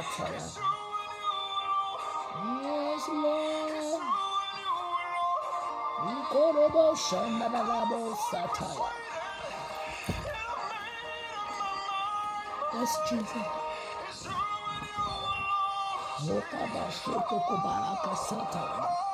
Sataya. Yes, Lord. Ikorobo Shandarabo Sataya. Yes, Jesus. Mokabashoto Kubaraka Sataya.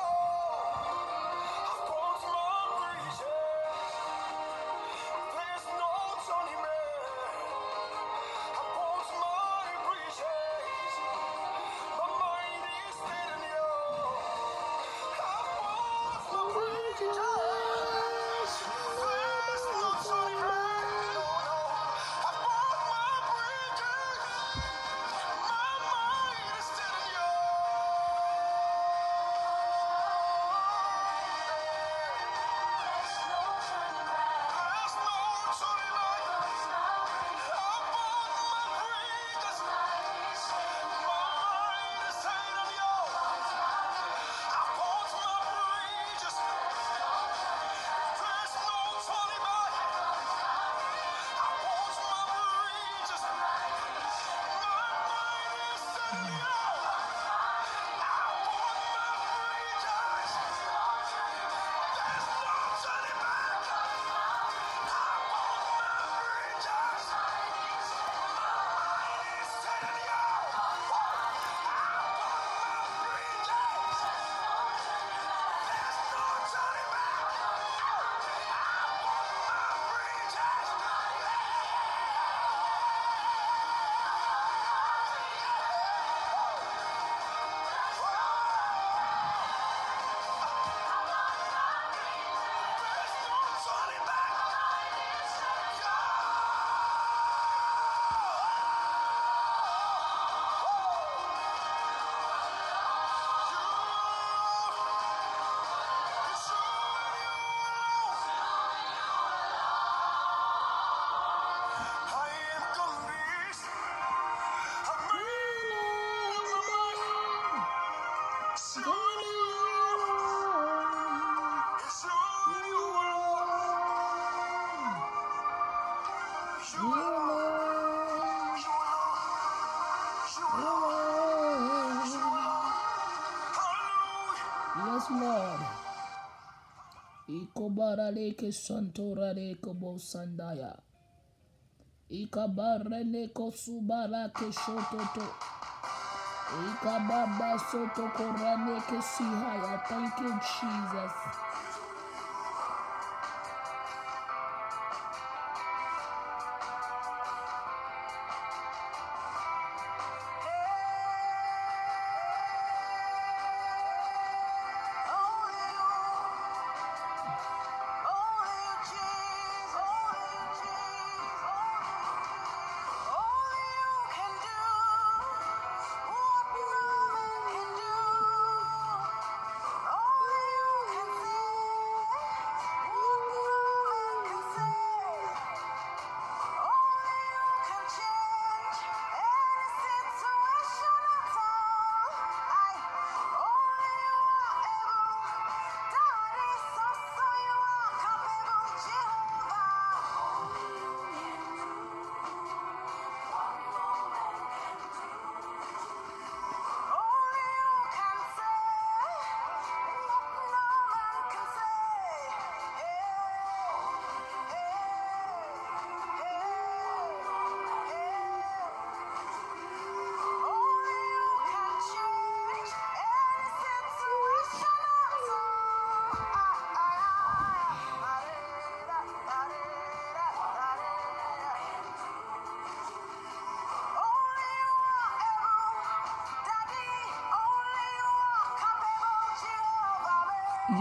Ikobara santora leke bo sandaya. Ikabara leko subara ke. Ikababa soto korane ke sihaya. Thank you, Jesus.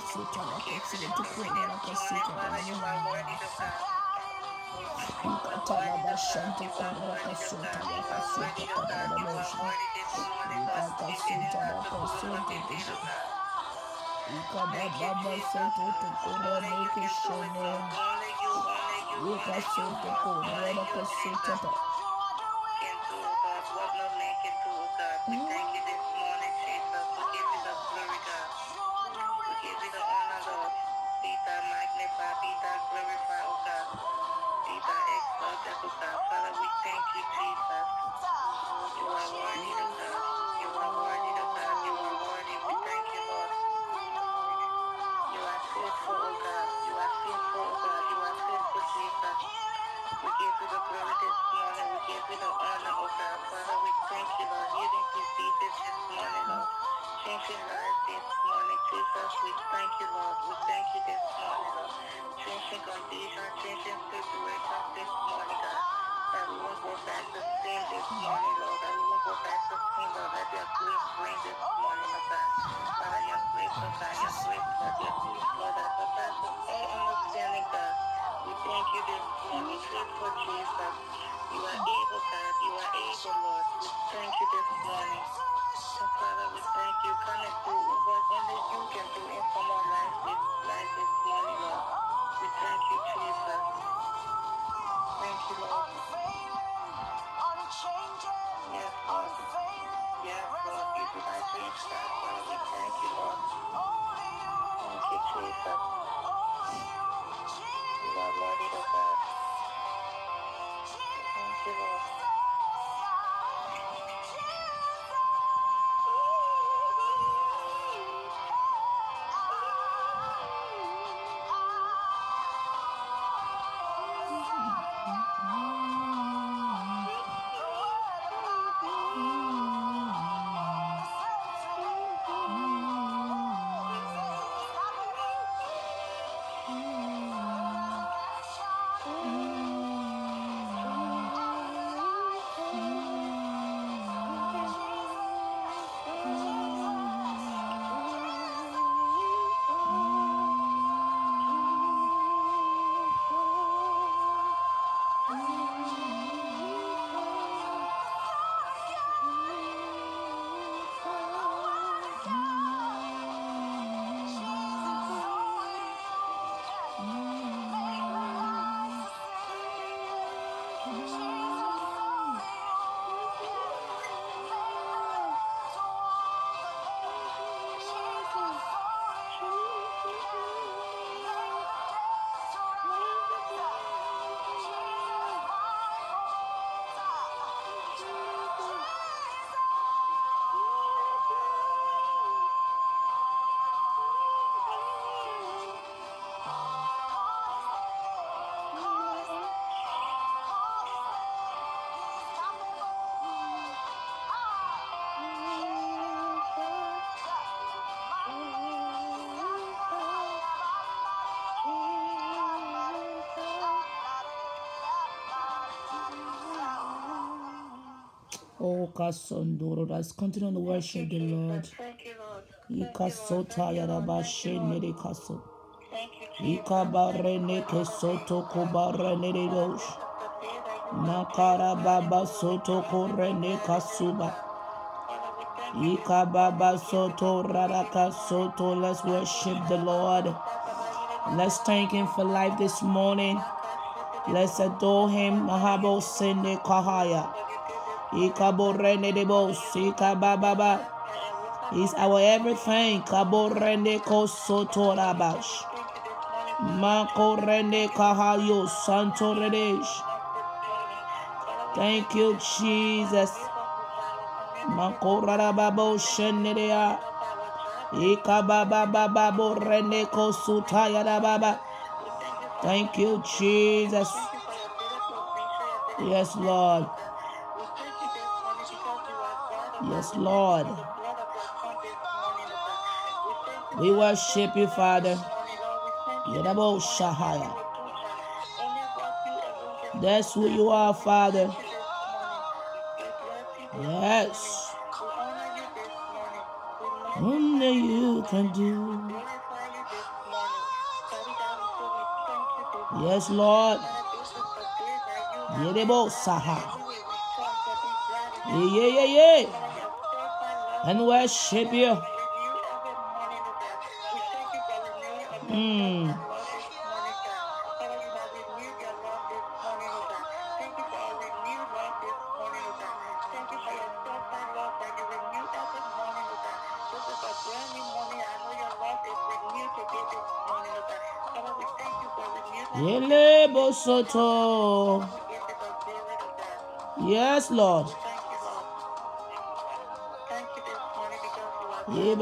pasito rock, excelente primero pasito rock. Encantaba baixando com rock, assunto I'm not a person. I'm not a assunto I'm not a assunto I'm not a loja. Kasondoro, let's continue to worship the Lord. Thank you, Lord. Ikasota yarabashe nere kaso. Ikabare neke soto kubare nere dosh. Makara baba soto kore neka suba. Ikababa soto raraka soto. Let's worship the Lord. Let's thank Him for life this morning. Let's adore Him. Mahabo sende kahaya. Ikaborene de bos, ikabababa. He's our everything. Kaborene kosotorabash. Makorene kahayo santoredesh. Thank you, Jesus. Makorababo shenedea. Ikababababo rene kosutaya baba. Thank you, Jesus. Yes, Lord. Yes, Lord. We worship you, Father. Yedabo Shahaya. That's who you are, Father. Yes. Only you can do. Yes, Lord. Yedabo Saha. Yeah, yeah, yeah, yeah and worship you. Mm. Yes, Lord. Morning,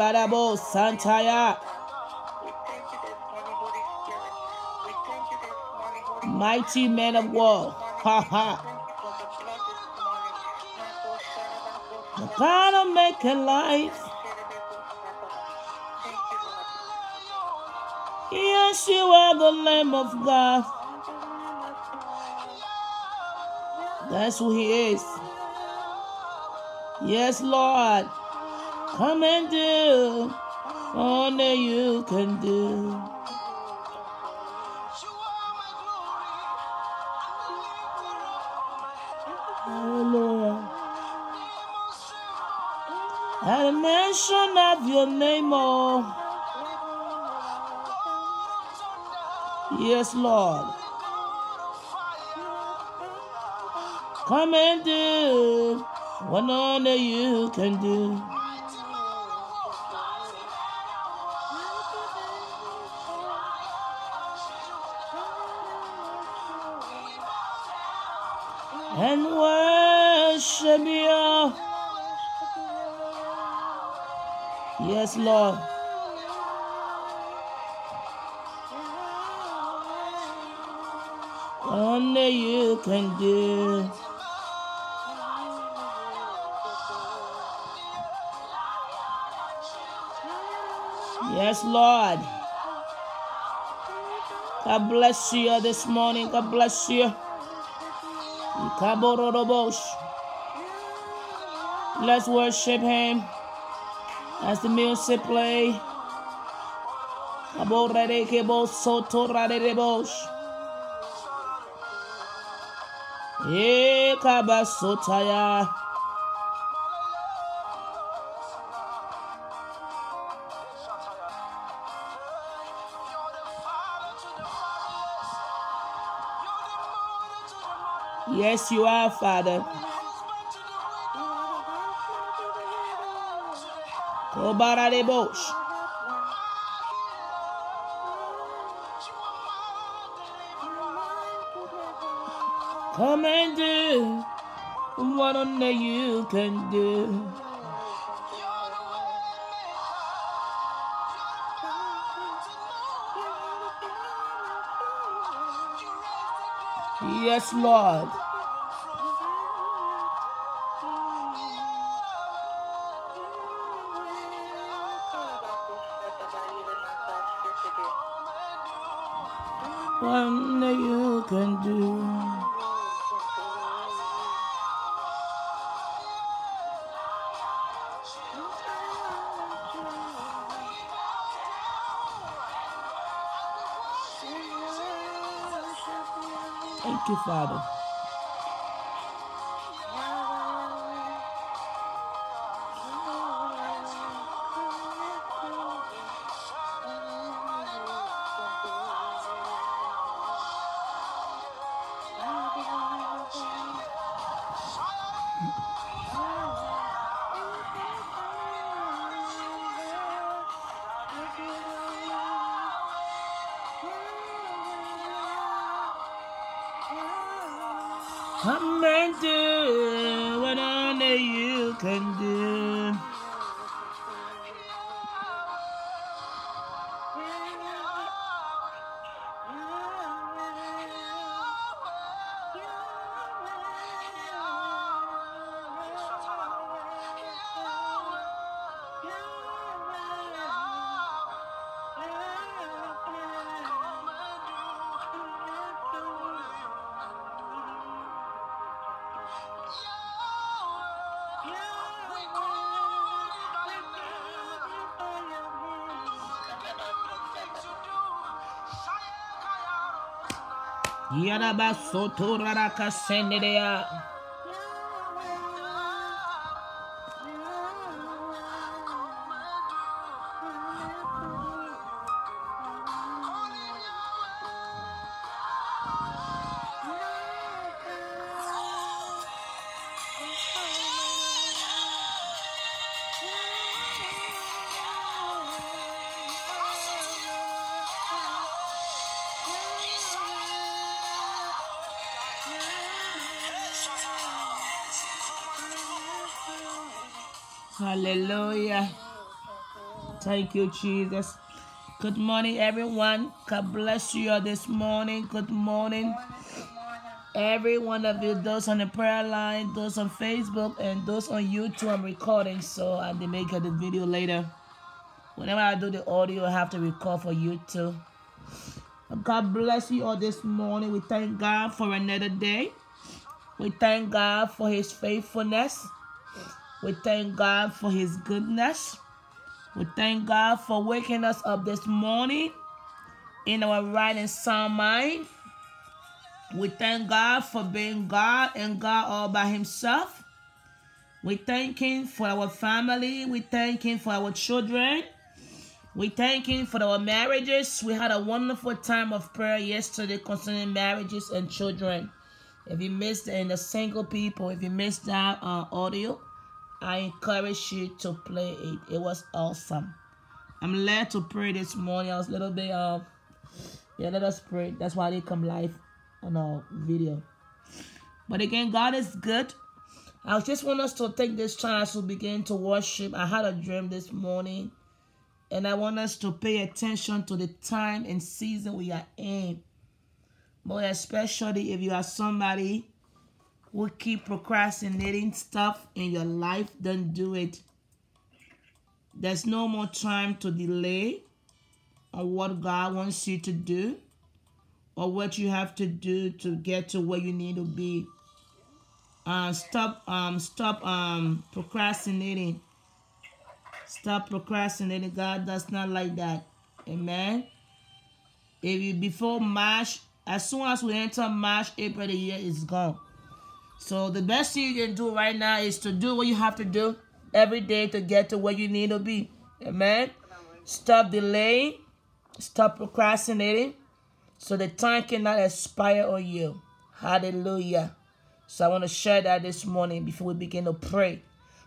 Holy Mighty man of war. Ha ha. The God of making life. Yes, you are the Lamb of God. That's who He is. Yes, Lord. Come and do only you can do. Hallelujah. At the mention of your name, oh. Yes, Lord. Come and do what only you can do. Yes, Lord. Only you can do. Yes, Lord. God bless you this morning. God bless you. Let's worship Him as the music play. Yes, you are, Father. Kobararebosh. Come and do what only you can do. Yes, Lord. What only you can do. Thank you, Father. Yaraba soto raraka senderea. Hallelujah. Thank you, Jesus. Good morning, everyone. God bless you all this morning. Good morning. Every one of you, those on the prayer line, those on Facebook, and those on YouTube, I'm recording, so I may make the video later. Whenever I do the audio, I have to record for YouTube. God bless you all this morning. We thank God for another day. We thank God for His faithfulness. We thank God for His goodness. We thank God for waking us up this morning in our right and sound mind. We thank God for being God and God all by Himself. We thank Him for our family. We thank Him for our children. We thank Him for our marriages. We had a wonderful time of prayer yesterday concerning marriages and children. If you missed it, and the single people, if you missed that uh, audio, I encourage you to play it. It was awesome. I'm led to pray this morning. I was a little bit uh yeah, let us pray. That's why they come live on our video. But again, God is good. I just want us to take this chance to begin to worship. I had a dream this morning, and I want us to pay attention to the time and season we are in. But especially if you are somebody who keep procrastinating stuff in your life, don't do it. There's no more time to delay on what God wants you to do or what you have to do to get to where you need to be. Uh, stop um stop um procrastinating. Stop procrastinating. God does not like that. Amen. If you before March as soon as we enter March, April, the year is gone. So the best thing you can do right now is to do what you have to do every day to get to where you need to be. Amen. Stop delaying. Stop procrastinating. So the time cannot expire on you. Hallelujah. So I want to share that this morning before we begin to pray.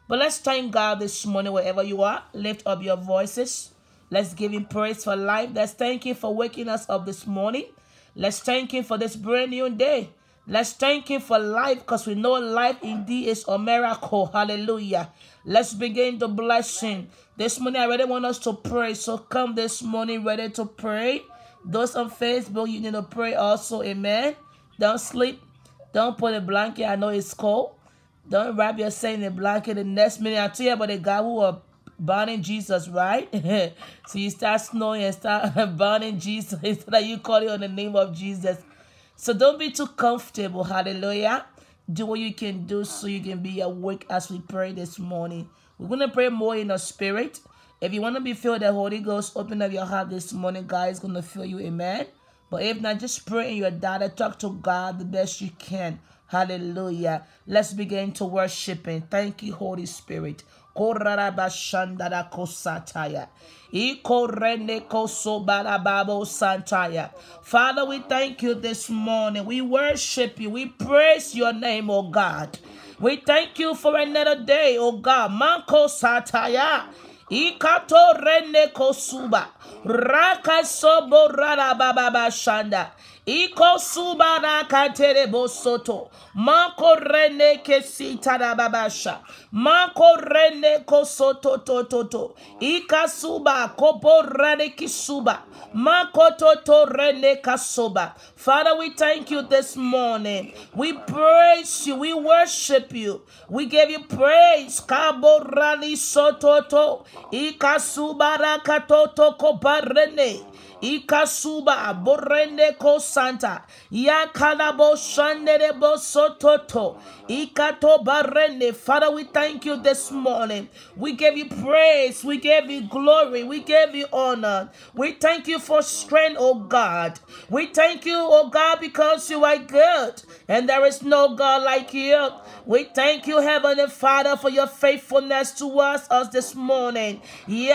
But let's thank God this morning wherever you are. Lift up your voices. Let's give him praise for life. Let's thank him for waking us up this morning. Let's thank Him for this brand new day. Let's thank Him for life because we know life indeed is a miracle. Hallelujah. Let's begin the blessing. This morning, I really want us to pray. So come this morning ready to pray. Those on Facebook, you need to pray also. Amen. Don't sleep. Don't put a blanket. I know it's cold. Don't wrap yourself in a blanket. The next minute, I tell you about the guy who was burning Jesus, right? so you start snowing and start burning Jesus instead of you calling on the name of Jesus. So don't be too comfortable. Hallelujah. Do what you can do so you can be awake as we pray this morning. We're going to pray more in the spirit. If you want to be filled the Holy Ghost, open up your heart this morning. God is going to fill you. Amen. But if not, just pray in your data. Talk to God the best you can. Hallelujah. Let's begin to worship Him. Thank you, Holy Spirit. Korarabashandara kosataya. Ikorene kosobarababo santaya. Father, we thank you this morning. We worship you. We praise your name, oh God. We thank you for another day, oh God. Manko sataya. Ikato rene kosuba. Raka sobo rarababa shanda. Iko subara katere bosoto. Mako rene kesita da babasha. Mako rene kosoto to to to. Ika suba kopo rane kisuba. Mako toto rene kasoba. Father, we thank you this morning. We praise you. We worship you. We give you praise. Kabo rani sototo. Ika subara katoto koparene. Ikasuba borende ko santa. Yakalabo shanderebo sototo. Ikato barende. Father, we thank you this morning. We give you praise. We give you glory. We give you honor. We thank you for strength, oh God. We thank you, oh God, because you are good and there is no God like you. We thank you, Heavenly Father, for your faithfulness towards us this morning. We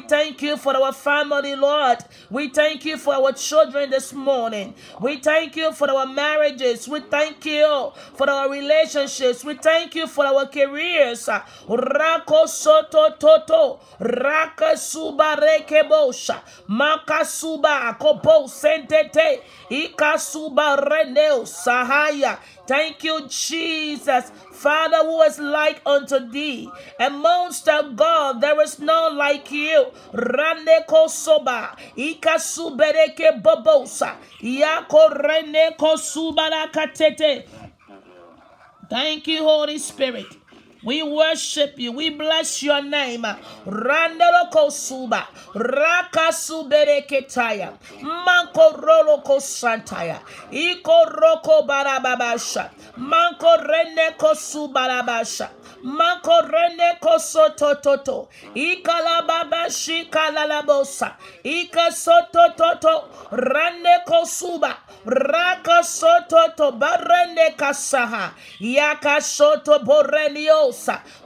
thank you for our family, Lord. We thank you for our children this morning. We thank you for our marriages. We thank you for our relationships. We thank you for our careers. Rako soto toto. Raka suba rekebosha. Maka suba kopo sentete. Ika suba reneo sahaya. Thank you, Jesus. Father, who is like unto thee? Amongst the God, there is none like you. Rande kosoba, ikasubereke bobosa, yako rene kosubara katete. Thank you, Holy Spirit. We worship you. We bless your name. Randelo kosuba. Raka subere ketaya. Manko rolo kosantaya. Iko roko barababasha. Manko rene kosubarabasha. Manko rene kosotototo. Ika babashi kalalabosa. Ika sotototo. Rane kosuba. Sototo. Barene kasaha. Yaka soto borenio.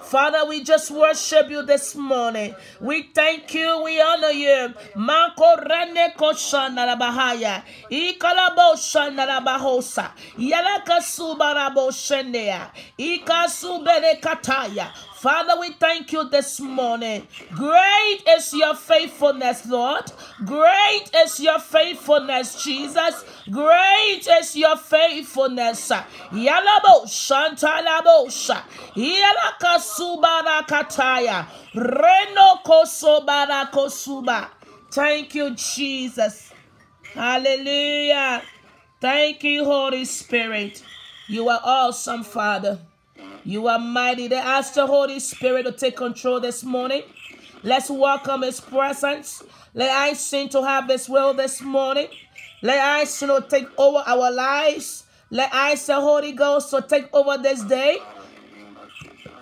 Father, we just worship you this morning. We thank you, we honor you. Mako rene koshana la bahaya. Ikalabo shana la bahosa. Yalaka subarabo shendea. Ikasubere kataya. Father, we thank you this morning. Great is your faithfulness, Lord. Great is your faithfulness, Jesus. Great is your faithfulness. Yalabo shantalabosha. Yalaka subara kataya. Reno kosobara kosuba. Thank you, Jesus. Hallelujah. Thank you, Holy Spirit. You are awesome, Father. You are mighty. They ask the Holy Spirit to take control this morning. Let's welcome His presence. Let I sin to have His will this morning. Let I sin to take over our lives. Let I say, Holy Ghost, to take over this day.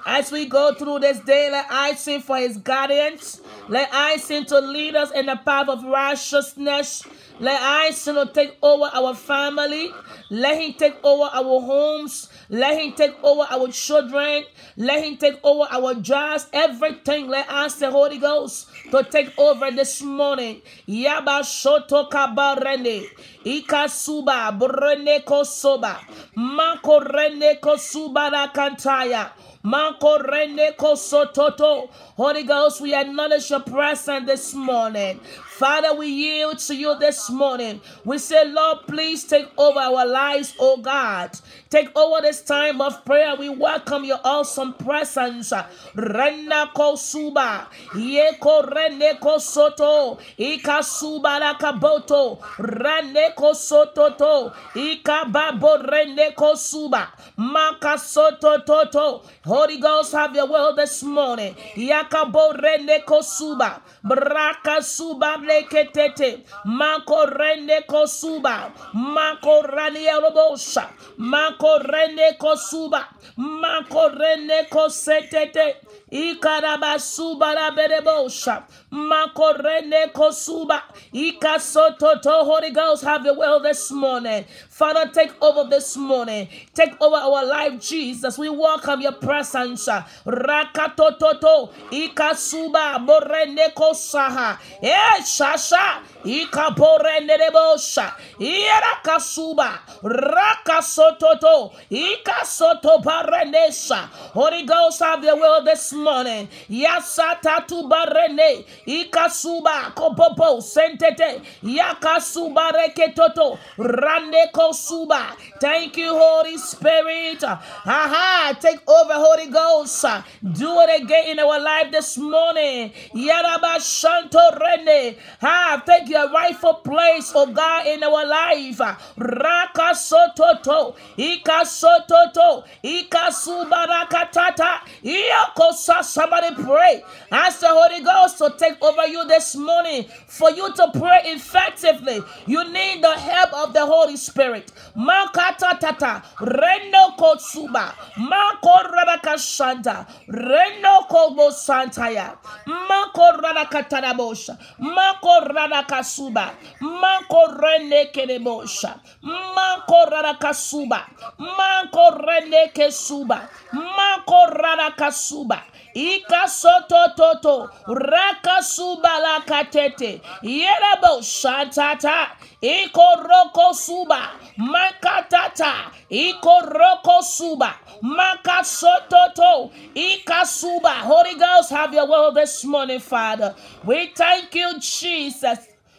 As we go through this day, let I sing for His guidance. Let I sing to lead us in the path of righteousness. Let I sing to take over our family. Let Him take over our homes. Let him take over our children. Let him take over our jobs. Everything. Let us the Holy Ghost to take over this morning. Yaba shoto kabarene. Ika suba brene kosoba. Mako rene kosuba la kantaya. Manko rene kosototo. Holy Ghost, we acknowledge your presence this morning. Father, we yield to you this morning. We say, Lord, please take over our lives, oh God. Take over this time of prayer. We welcome your awesome presence. Rena kosuba. Yeko rene soto. Ika suba la kaboto. Rene kosototo. Ika babo reneko suba. Maka soto toto. Holy Ghost, have your will this morning. Yakabo reneko suba. Braka suba leketete. Mako rene suba. Mako rani elobosha. Mako rene kosuba. Mako rene kosetete. ikarabasubarabedebosha. La berebosha. Mako rene kosuba. Ikasototo. Holy Ghost, have your will this morning. Father, take over this morning. Take over our life, Jesus. We welcome your presence. Rakatototo. Ikasuba. Borene kosaha. Eh, shasha. Ikaborene rebosha. Ierakasuba. Rakasototo. Ikasoto barenesha. Holy Ghost, have your will this morning. Yasata tu barene. Ikasuba. Kopopo. Sentete. Yakasuba reketoto. Randeko suba. Thank you, Holy Spirit. Aha. Take over, Holy Ghost. Do it again in our life this morning. Yaraba Shanto Rene. Have take your rightful place, oh God, in our life. Raka Sototo. Ika Sototo. Ika Subarakatata. Iyakosa. Somebody pray. Ask the Holy Ghost to take over you this morning. For you to pray effectively, you need the help of the Holy Spirit. Makata tata. Reno Kotsuba. Mako Radaka Shanta. Reno Kobo Santaya. Mako Radaka Tarabosha. Mako Radaka Suba. Mako Rene Kerebosha. Mako Radaka Suba. Mako Rene Kesuba. Mako Radaka Suba. Ika soto toto. Raka suba la katete. Yerebo shantata. Iko roko suba. Makatata. Iko roko suba. Maka sototo. Ika suba. Holy Ghost, have your will this morning, Father. We thank you, Jesus.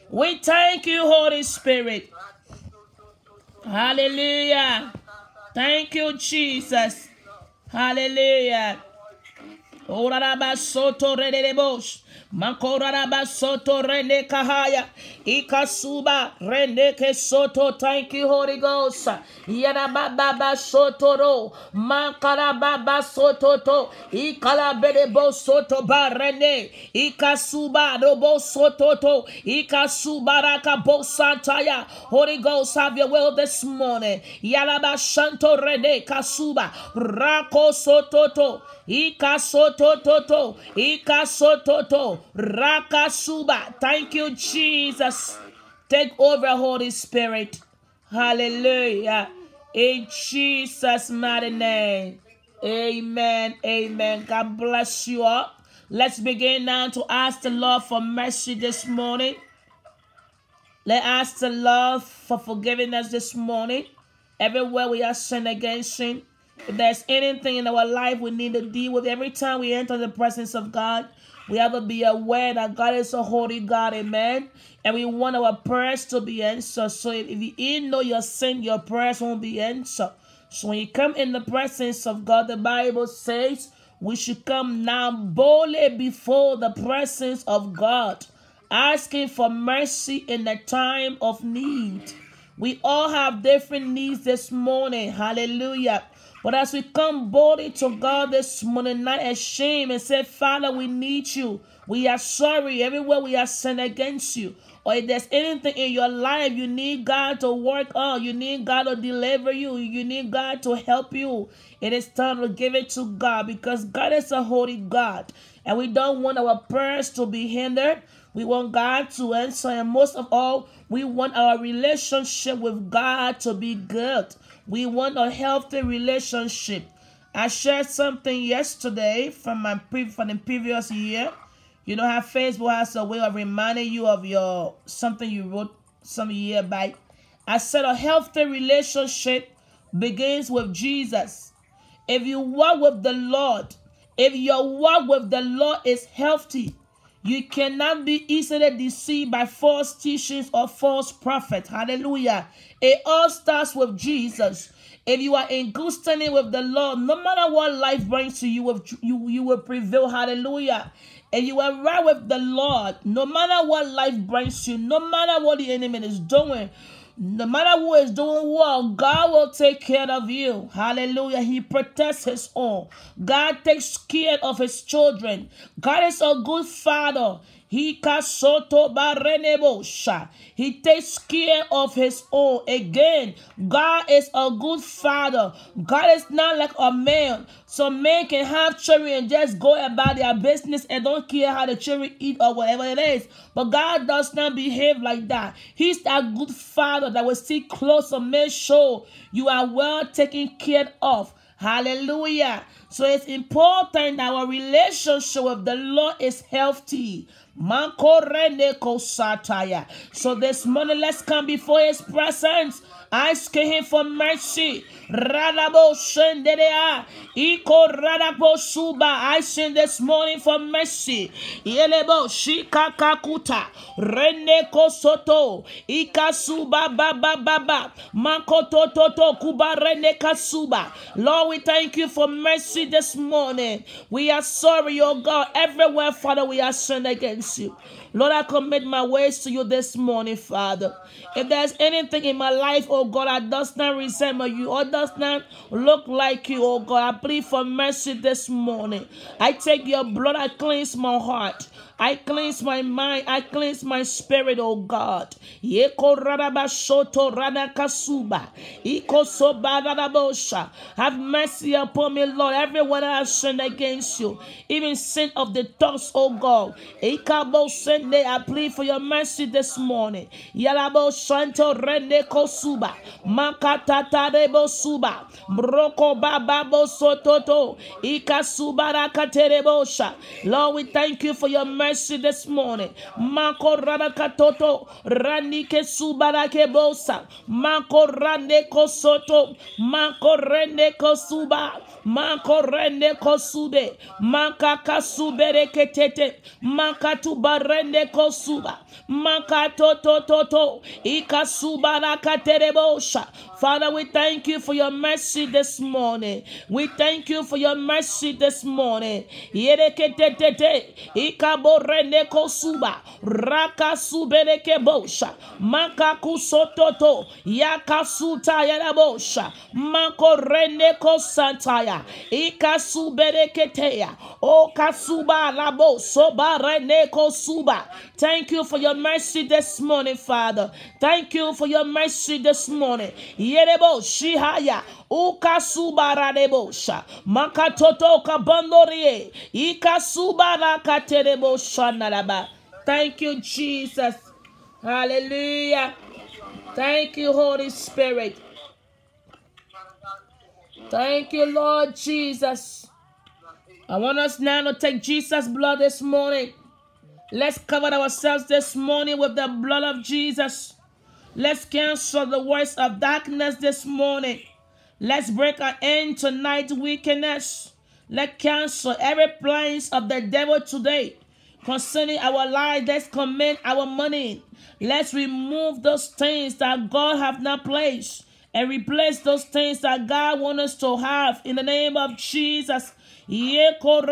We thank you, Holy Spirit. Hallelujah. Thank you, Jesus. Hallelujah. Oraraba soto redebosh. Makoraraba soto rende kahaya. Ikasuba rende ke soto. Thank you, Holy Ghost. Yarababa soto ro. Makarababa soto to. Ikalabedebo soto ba barende. Ikasuba robo soto to. Ikasuba rakabo santaya. Holy Ghost, have your will this morning. Yaraba shanto rende kasuba. Rako soto to. Ika soto toto. Ika soto to. Raka suba. Thank you, Jesus. Take over, Holy Spirit. Hallelujah. In Jesus' mighty name. Amen. Amen. God bless you all. Let's begin now to ask the Lord for mercy this morning. Let us ask the Lord for forgiving us this morning. Everywhere we are sinned against Him. If there's anything in our life we need to deal with, every time we enter the presence of God, we have to be aware that God is a holy God, amen. And we want our prayers to be answered. So if, you know your sin, your prayers won't be answered. So when you come in the presence of God, the Bible says we should come now boldly before the presence of God, asking for mercy in the time of need. We all have different needs this morning. Hallelujah. But as we come boldly to God this morning, not ashamed, and say, Father, we need you. We are sorry everywhere we have sinned against you. Or if there's anything in your life you need God to work on, you need God to deliver you, you need God to help you, it is time to give it to God because God is a holy God. And we don't want our prayers to be hindered. We want God to answer. And most of all, we want our relationship with God to be good. We want a healthy relationship. I shared something yesterday from my pre from the previous year. You know how Facebook has a way of reminding you of your something you wrote some year back. I said a healthy relationship begins with Jesus. If you walk with the Lord, if your walk with the Lord is healthy, you cannot be easily deceived by false teachings or false prophets. Hallelujah. It all starts with Jesus. If you are in good standing with the Lord, no matter what life brings to you, you, you will prevail. Hallelujah. And you are right with the Lord, no matter what life brings you, no matter what the enemy is doing, no matter who is doing well, God will take care of you. Hallelujah. He protects his own. God takes care of his children. God is a good father. He kasoto barenebosha. He takes care of his own. Again, God is a good father. God is not like a man. Some men can have children and just go about their business and don't care how the children eat or whatever it is. But God does not behave like that. He's that good father that will sit close and make sure you are well taken care of. Hallelujah. So it's important our relationship with the Lord is healthy. So this morning, let's come before His presence. Asking him for mercy. Radabo shenderea. Iko radabo suba. I sing this morning for mercy. Yelebo shikakakuta. Rene kosoto. Ika suba baba baba. Makoto toto kuba rene kasuba. Lord, we thank you for mercy this morning. We are sorry, oh God. Everywhere, Father, we are sinned against you. Lord, I commit my ways to you this morning, Father. If there's anything in my life, oh God, that does not resemble you or does not look like you, oh God, I plead for mercy this morning. I take your blood, I cleanse my heart. I cleanse my mind. I cleanse my spirit, oh God. Have mercy upon me, Lord. Everyone I have sinned against you, even sin of the thoughts, oh God. I plead for your mercy this morning. Yalabo Santo Rende Kosuba. Makatata Rebo Suba. Broko Bababo Sototo. Ikasubara Katerebosha. Lord, we thank you for your mercy mercy this morning. Mako katoto ranike subarake bosa. Mako rande kosoto. Mako rende kosuba. Mako rende kosube. Maka kasubere ketete. Maka tubarende rende kosuba. Makato to to to. Ikasuba rakaterebosha. Father, we thank you for your mercy this morning. We thank you for your mercy this morning. Yereketete. Ikabo rende kosuba. Rakasubereke bosha. Makakusototo. Yakasuta yarabosha. Mako rende kosantaya. Ikasubereketeya. O kasuba labo soba rene kosuba. Thank you for your mercy this morning, Father. Thank you for your mercy this morning. Yerebo shihaya. Ukasuba radebosha. Makatoto kabandorie. Ikasuba rakaterebo shanaraba. Thank you, Jesus. Hallelujah. Thank you, Holy Spirit. Thank you, Lord Jesus. I want us now to take Jesus' blood this morning. Let's cover ourselves this morning with the blood of Jesus. Let's cancel the works of darkness this morning. Let's break an end to night wickedness. Let's cancel every plans of the devil today concerning our life. Let's commit our money. Let's remove those things that God have not placed and replace those things that God wants us to have in the name of Jesus. Take the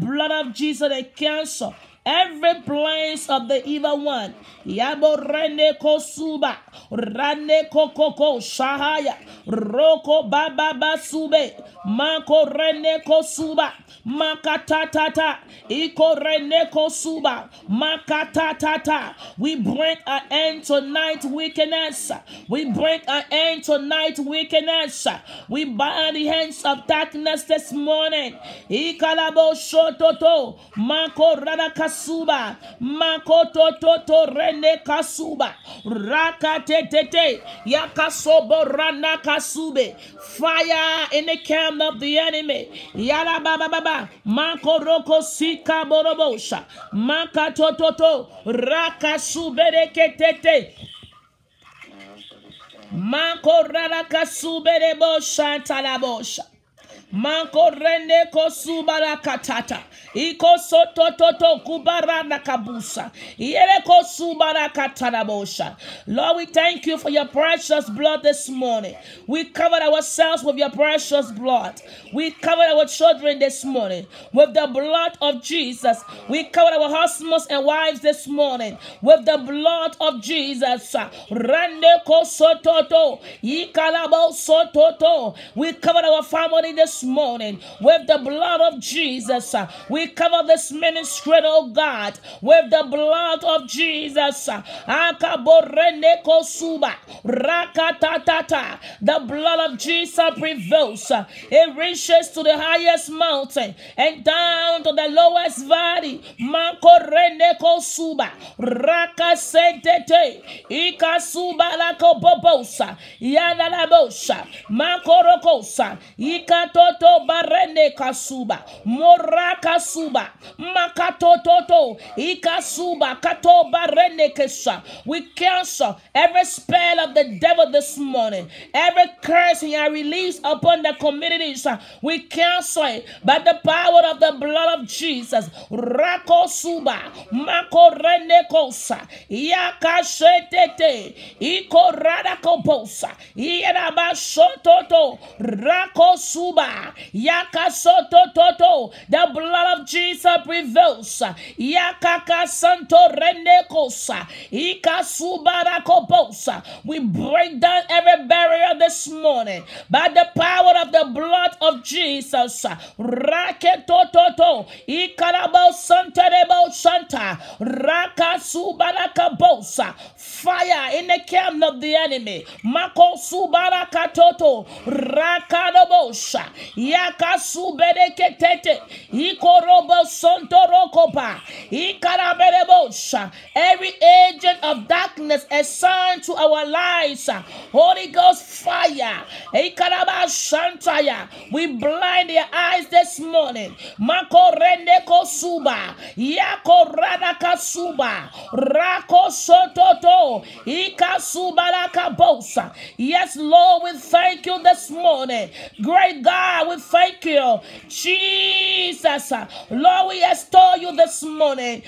blood of Jesus and cancel every plans of the evil one. Yabo rene kosuba, rane kokoko shahaya, roko baba basube, mako rene kosuba, makatatata, iko rene kosuba, makatatata. We bring an end to night wickedness. We bring an end to night wickedness. We bind the hands of darkness this morning. Ikalabo shototo, mako rana kasuba, mako tototo rene kasuba, rakatetete, yakasobo rana kasube. Fire in the camp of the enemy. Yala baba baba, mako roko sika borobosha, maka tototo, rakasube ketete. Mako rana kasube rebo shantalabosha. Manko rende ko subara katata. Iko soto toto kubara nakabusa. Yere ko subara katarabosha. Lord, we thank you for your precious blood this morning. We covered ourselves with your precious blood. We covered our children this morning with the blood of Jesus. We covered our husbands and wives this morning with the blood of Jesus. Rende ko sototo. Ikalabo sototo. We covered our family this morning with the blood of Jesus. Uh, we cover this ministry, oh God, with the blood of Jesus. Uh, Suba, rakatatata. The blood of Jesus prevails. Uh, it reaches to the highest mountain and down to the lowest valley. Suba, rakasentete, ikasuba lakobobosa, yanalabosa, makorokosa, ikatoto barene kasuba, moraka suba, makatototo, ikasuba, kato barene kesa. We cancel every spell of the devil this morning, every curse he has released upon the communities. Uh, we cancel it by the power of the blood of Jesus. Rako suba, mako rene kosa, yakashetete, iko rada koposa, iyaraba shototo, rako suba, yakasotototo. The blood of Jesus prevails. Yakaka santo rene kosa, ikasuba rakoposa. We break down every barrier this morning by the power of the blood of Jesus. Raketototo, ikarabo santerebo santa, rakasubarakabosa. Fire in the camp of the enemy. Mako subarakatoto, rakadobosha, yakasubereketete, ikorobo santorokopa, ikaraberebosha. Every agent of darkness assigned to our lives, Holy Ghost fire, ikarabashantaya. We blind their eyes this morning. Mako reneko suba, yako radaka suba, rako sototo, ikasuba bosa. Yes, Lord, we thank you this morning. Great God, we thank you. Jesus, Lord, we extol you this morning.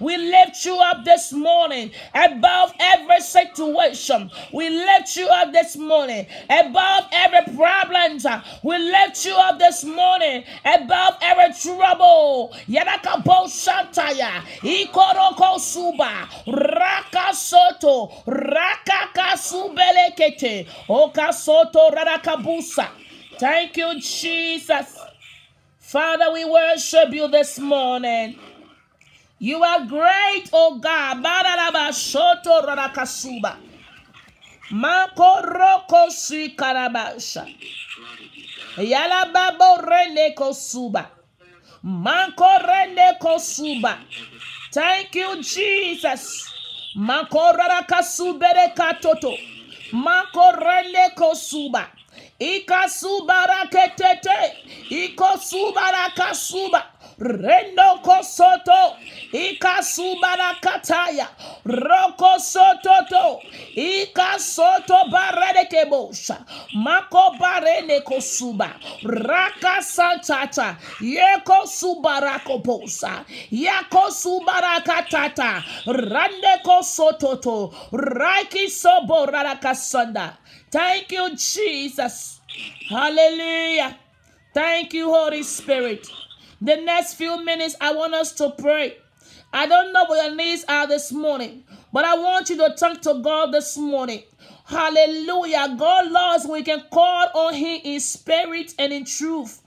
We lift you up this morning above every situation. We lift you up this morning above every problem. We lift you up this morning above every trouble. Yadakabo Shantaya. Ikoroko Suba. Raka Soto. Rakaka Subelekete. Oka Soto Radakabusa. Thank you, Jesus. Father, we worship you this morning. You are great, oh God. Bararaba Shoto Radakasuba. Mako Roko Sikarabasha. Yala Babo Rene Kosuba. Manko Rene Kosuba. Thank you, Jesus. Mako Radakasubere Katoto. Mako Rene Kosuba. Ikasubara ketete. Ikosubara kasuba. Rendo kosoto. Ikasubara kataya. Roko sototo. Ikasoto barene kebosha. Mako barene kosuba. Raka santata. Yeko subarako posa. Yako subaraka tata. Rande kosototo. Raiki sobo raraka sanda. Thank you, Jesus. Hallelujah. Thank you, Holy Spirit. The next few minutes, I want us to pray. I don't know what your needs are this morning, but I want you to talk to God this morning. Hallelujah. God loves we can call on Him in spirit and in truth.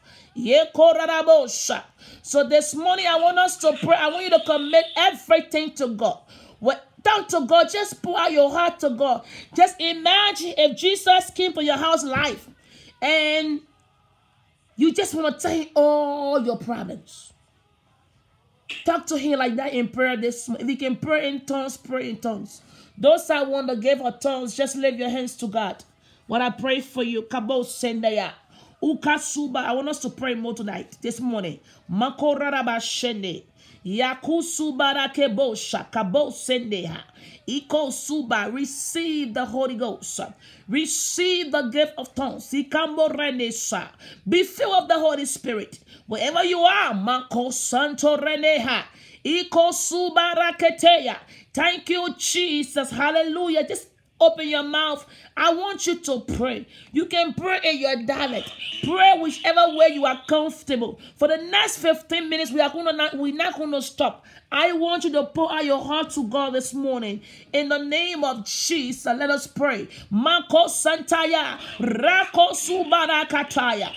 So this morning, I want us to pray. I want you to commit everything to God. What Talk to God. Just pour out your heart to God. Just imagine if Jesus came to your house life and you just want to tell him all your problems. Talk to him like that in prayer this If you can pray in tongues, pray in tongues. Those that want to give her tongues, just lift your hands to God. When I pray for you, Kabo Sendaya. Ukasuba. I want us to pray more tonight, this morning. Makoraraba Shende. Sendeha. Iko Suba. Receive the Holy Ghost. Receive the gift of tongues. Be filled of the Holy Spirit. Wherever you are, Mako Santo Reneha. Iko Suba Raketeya. Thank you, Jesus. Hallelujah. Just open your mouth. I want you to pray. You can pray in your dialect. Pray whichever way you are comfortable. For the next 15 minutes, we are gonna not we're not gonna stop. I want you to pour out your heart to God this morning. In the name of Jesus, let us pray. Mako Santaya, Rako Subarakataya,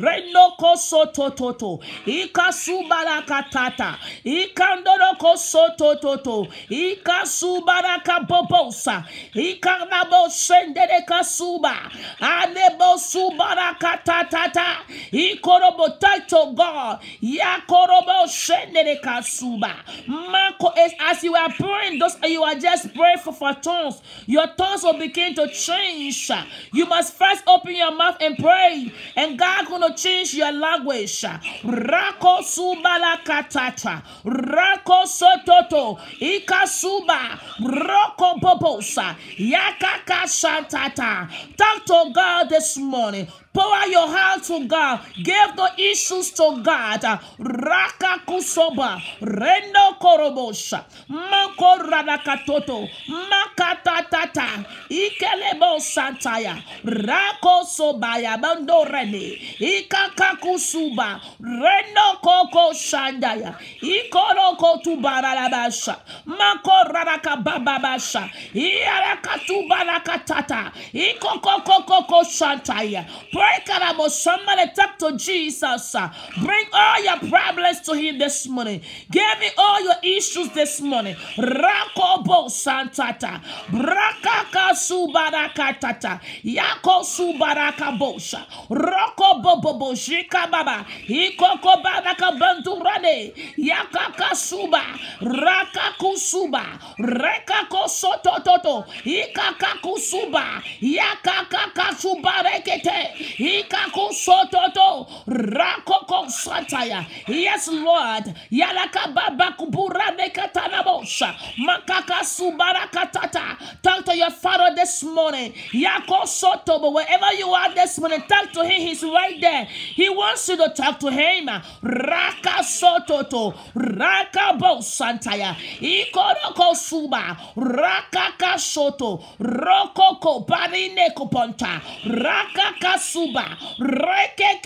Reno Kosotototo, Ika Subarakatata, Ikandoro Kosotototo, Ika Subaraka Bobosa, Ika Nabo Sendere Kasuba, Anebo Subarakatata, Ikorobo Taito God, Yakorobo Sendere Kasuba. Marco, as, as you are praying, those you are just praying for, for tongues. Your tongues will begin to change. You must first open your mouth and pray, and God gonna change your language. Rako subala katata, rako sototo, ikasuba, roko poposa, yakaka shantata. Talk to God this morning. Pour out your heart to God. Give the issues to God. Raka kusoba. Rendo korobosha. Mako radakatoto. Makatatata. Ikelebo santaya. Rako sobaya. Bando rene. Ikakakusuba. Rendo koko shandaya. Ikoro kotu baralabasha. Mako radaka bababasha. Iarakatu barakatata. Ikoko koko shantaya. Pray, Karabo. Somebody talk to Jesus. Bring all your problems to Him this morning. Give me all your issues this morning. Rakobo Santata. Brakaka Subarakatata. Yako Subaraka Bosha. Roko Bobo Shika Baba. Ikoko Baraka Bandurane. Yakaka Suba. Rakaku Suba. Rekako Sotototo. Ikaka Kusuba. Yakaka Subarekete. Ika Yakusototo Rakoko Sataya. Yes, Lord. Yalaka Baba Kubura Nekatanabosha. Makaka Subarakatata. Talk to your father this morning. Yako Soto, but wherever you are this morning, talk to him. He's right there. He wants you to talk to him. Raka Sototo. Raka Bo Santaya. Ikoroko Suba. Raka Soto. Rokoko Barine Koponta. Raka Suba. Reke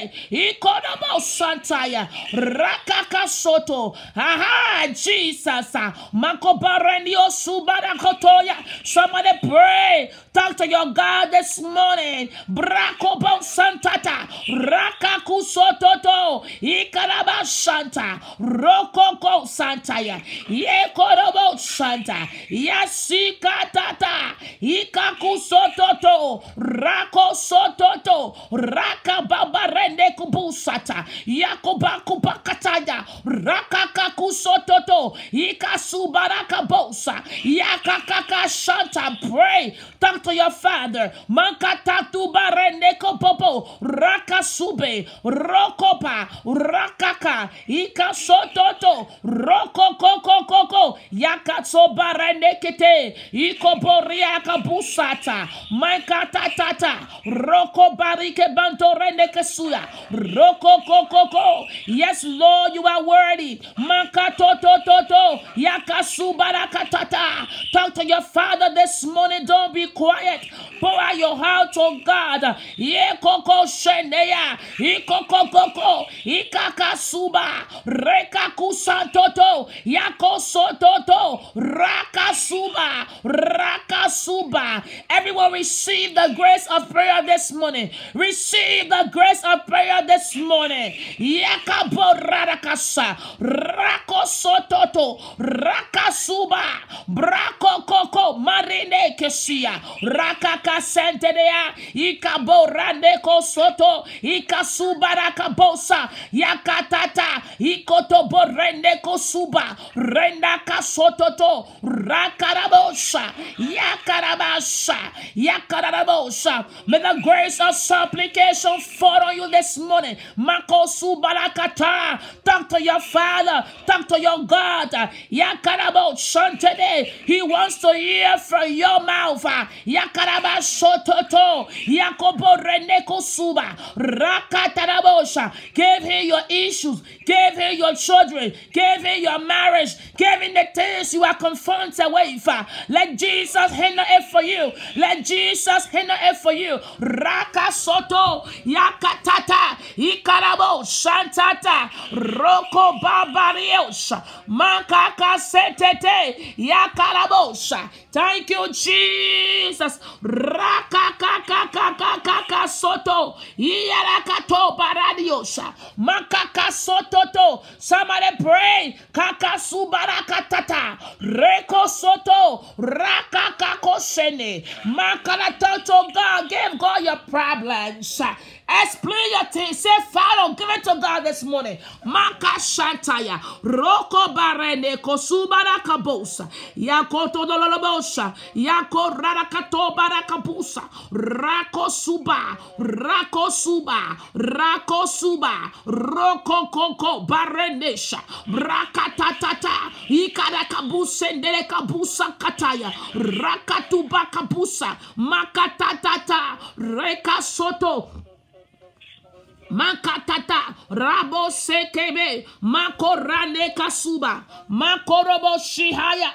Keke Keke. Ikonomo Santaya. Raka Soto. Aha, Jesus. Makobarendio Subara Kotoya. Somebody pray. Talk to your God this morning. Brakobo Santata. Rakaku Sototo. Ikaraba Santa. Rokoko Santaya. Yekorobo Santa. Yasikatata. Ikaku Sototo. Rako Sototo. Raka Babarende Kubusata. Yakuba Kubakataya. Rakakaku Sototo. Ikasubaraka Bosa. Yakakaka Shanta. Pray. Talk to your father. Mankatatu Bareneko Popo. Rakasube. Rokopa. Rakaka. Ikasototo. Rokokokokoko. Yakatso Barenekete. Ikoporiaka Busata. Mankatatata. Roko Barike Banto Roko Kokoko. Yes, Lord, you are worthy. Mankatotototo. Yakasubarakatata. Talk to your father this morning. Don't be quiet. Pour out your heart to God. Ye koko shendeya. Ikoko koko. Ikaka suba. Reka kusantoto. Yako sototo. Raka suba. Raka suba. Everyone receive the grace of prayer this morning. Receive the grace of prayer this morning. Yakabo radakasa. Rako sototo. Raka suba. Brako koko. Marine kesia. Rakaka sentedea. Ikabo randeko soto. Ikasubaraka bosa. Yakatata. Ikoto borendeko suba. Rendaka sototo. Rakarabosha. Yakarabasha. Yakarabosha. May the grace of supplication fall on you this morning. Mako subarakata. Talk to your father. Talk to your God. Yakarabosha today. He wants to hear from your mouth. Yakaraba sototo. Yakobo reneko suba. Rakatarabosha. Give him your issues. Give him your children. Give him your marriage. Give him the things you are confronted with. Let Jesus handle it for you. Let Jesus handle it for you. Raka soto. Yakatata. Ikarabo. Shantata. Roko barbarios. Mankaka setete. Yakarabosha. Thank you, Jesus. Rakakakakakaka soto. Iyarakato baradiosa. Makaka sototo. Somebody pray. Kaka subarakatata. Reko soto. Rakakako sene. Makana talk God. Give God your problems. Explain your thing. Say, Father, give it to God this morning. Maka shantaya. Roko barene kosubara kabosa. Yako todolobosa. Yako radakato barakabusa. Rako suba. Rako suba. Rako suba. Roko koko barenesha. Rakatatata. Ikada kabusendele kabusa kataya. Rakatuba kabusa. Makatatata. Reka soto. Makatata rabo sekebe makorane kasuba makorobo shihaya.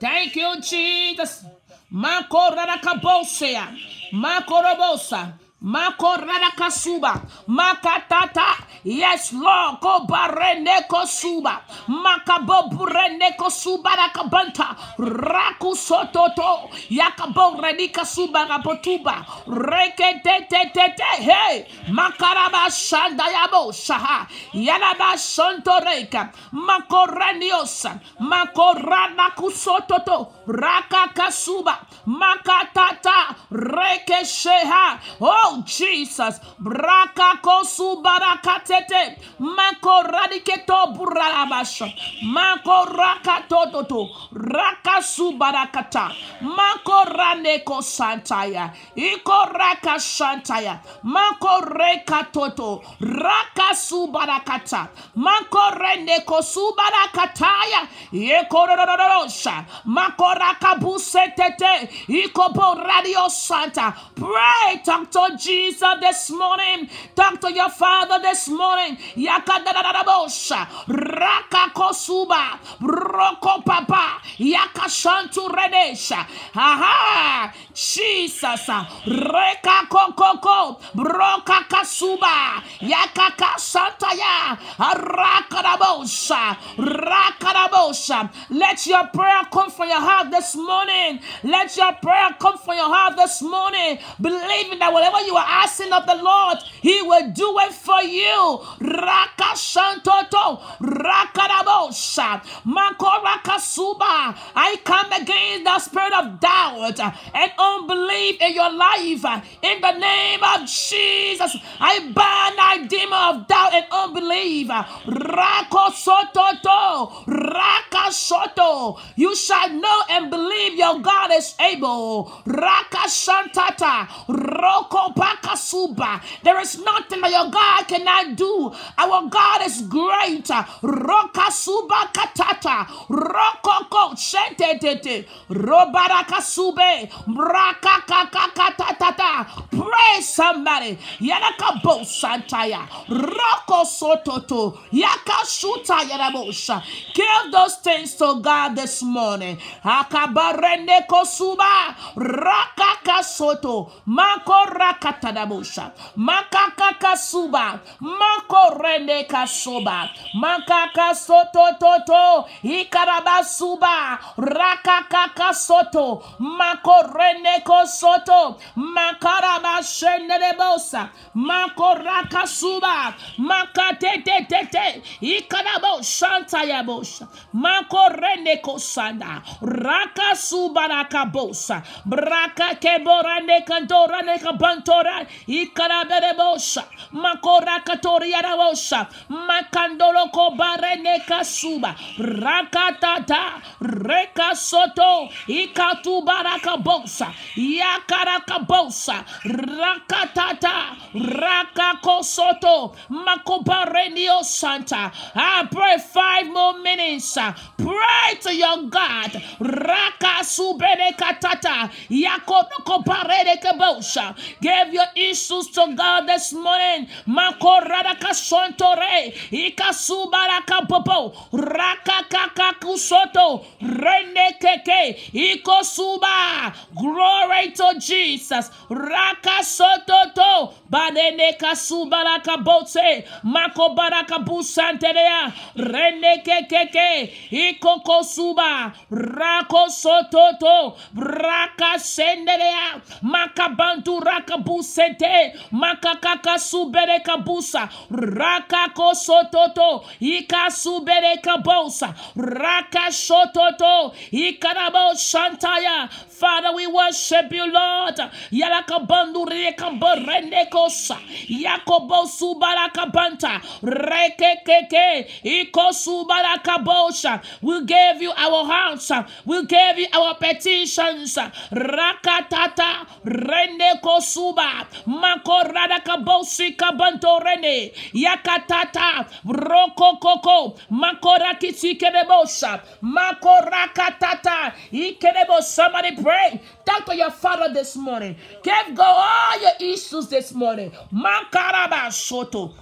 Thank you, Jesus. Makorana kabosea makorobosa. Makorana kasuba makatata. Yes Lord. Ko barene kosuba makabo burene kosuba rakabanta. Raku sototo yakabo reni kasuba rabotuba. Reke te te te te hey! Makaraba shanda yabo shaha yanaba sonto reka makoraniosa makorana kusototo raka kasuba makatata reke Rekesheha. Oh Jesus. Braka kosu barakatete. Mako radiketo buralabasha. Mako rakatototo. Raka subarakata. Mako raneko santaya. Iko raka shantaya. Mako reka toto. Raka subarakata. Mako reneko subarakataya. Yeko rororosha. Mako raka busetete. ikobor radio santa. Pray. Talk to Jesus this morning. Talk to your father this morning. Yakadadadabosha. Raka kosuba. Roko papa. Yakashantu redesha. Aha. Jesus. Reka kokoko. Broka kasuba. Yakaka santaya. Rakadabosha. Rakadabosha. Let your prayer come from your heart this morning. Let your prayer come from your heart this morning. Believing that whatever you are asking of the Lord, He will do it for you. Raka shantoto. Rakadabosha. Mako rakasuba. I come against the spirit of doubt and unbelief in your life. In the name of Jesus, I ban thy demon of doubt and unbelief. Rako sototo. Raka soto. You shall know and believe your God is able. Raka shantata. Roko pakasuba. There is nothing that your God cannot do. Our God is great. Roka suba katata. Rokoko shetete. Robaraka. Braka kakakatatata. Pray somebody. Yanaka bo santaya. Roko sototo. Yaka shuta yarabosha. Give those things to God this morning. Akabarende kosuba. Rakaka soto. Mako rakatadabosha. Makaka suba. Mako rende kasoba. Makaka soto toto. Ikaraba suba. Rakaka soto. Mako rende kosoto. Makaraba shende debosa. Mako rakasuba. Makate te. Ikarabo shanta yabosha. Mako rende kosanda. Raka suba rakabosa. Braka keborande kantora ne kabantora. Ikarabe debosa. Mako rakatori yarabosha. Makandolo kobare ne kasuba. Rakatata. Reka soto. Ikatu barakabosa. Yakarakabosa. Rakatata. Rakako soto. Makobarenio santa. I pray five more minutes. Pray to your God. Raka katata. Give your issues to God this morning. Makorada kasontore. Ikasubaraka popo. Raka kaka kusoto. Rene keke. Ikosuba. Glory to Jesus. Raka sototo. Badene kasubaraka bote. Makobaraka busanterea. Rene keke. Ikoko suba. Rako sototo. Raka senderea. Makabantu raka busete Makakaka subere kabusa. Raka kosototo. Ika subere kabosa. Raka shototo. Ikarabo shantaya. Father, we worship you, Lord. Yalakabandu rekambarende kosa. Yakobo subarakabanta. Rekekeke. Iko subarakabosha. We gave you our hearts. We gave you our petitions. Rakatata. Rende kosuba. Makorada kabosi kabanto rene. Yakatata. Roko koko. Makorakiti kedebosha. Makorakatata. Ikedebo. Somebody pray. Talk to your father this morning. Give go all your issues this morning. Makaraba soto.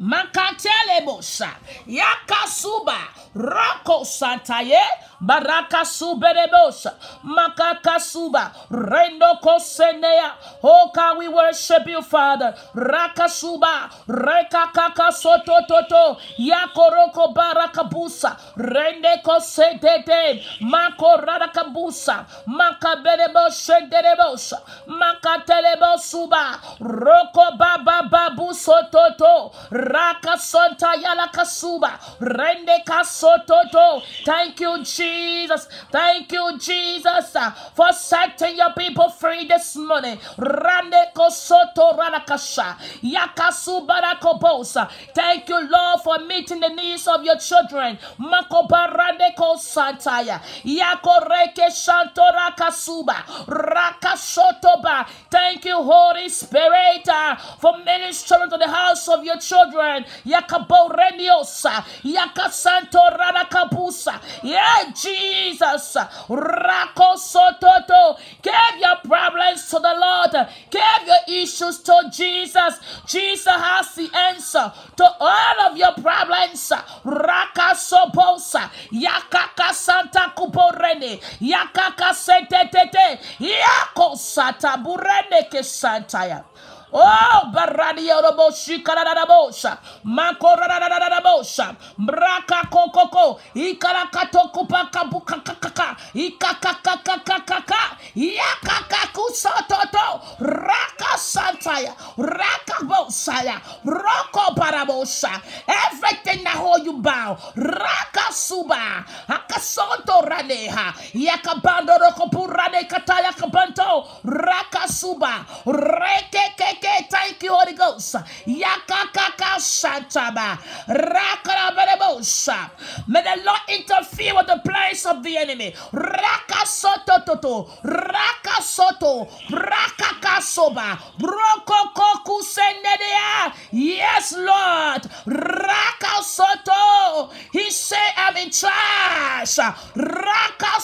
Makatelebosha. Yakasuba. Roko santaye. Baraka suberebosha. Makakasuba. Rendo kosenea. Oh, can we worship you, Father? Rakasuba. Reka kaka soto toto. Yakoroko barakabusa. Rende kosetete. Makorada kabusa. Makaberebo shenderebosha. Makatelebo suba. Roko baba babu sototo. Raka Yala Kasuba. Rende Kasototo. Thank you, Jesus. Thank you, Jesus, for setting your people free this morning. Kosoto. Thank you, Lord, for meeting the needs of your children. Makobarande Kosantaya. Yakoreke Shantora Kasuba. Rakasotoba. Thank you, Holy Spirit, uh, for ministering to the house of your children. Yakaboreniosa. Yakasanto Ranakabusa. Yeah, Jesus. Rakosototo. Give your problems to the Lord. Give your issues to Jesus. Jesus has the answer to all of your problems. Rakasoposa. Yakaka Santa Kuporene. Yakaka Setete. Yako Sata Burene Kesantaya. Oh, baradia robo shikarada bosha, braka kokoko, ikara katoko paka buka kakaka, ikakakakakaka, yakakakusototo, raka santaya, raka bosaya, roko parabosha, everything that hold you bound, raka suba, akasonto raneha, yakabando roko purane kataya kabanto, raka suba, reke Thank you, Holy Ghost. Yakakaka Shantaba. Rakarabarabosha. May the Lord interfere with the plans of the enemy. Raka soto toto. Raka soto. Raka kasoba. Broko koku sendedea. Yes, Lord. Raka soto. He said, I'm in charge. Raka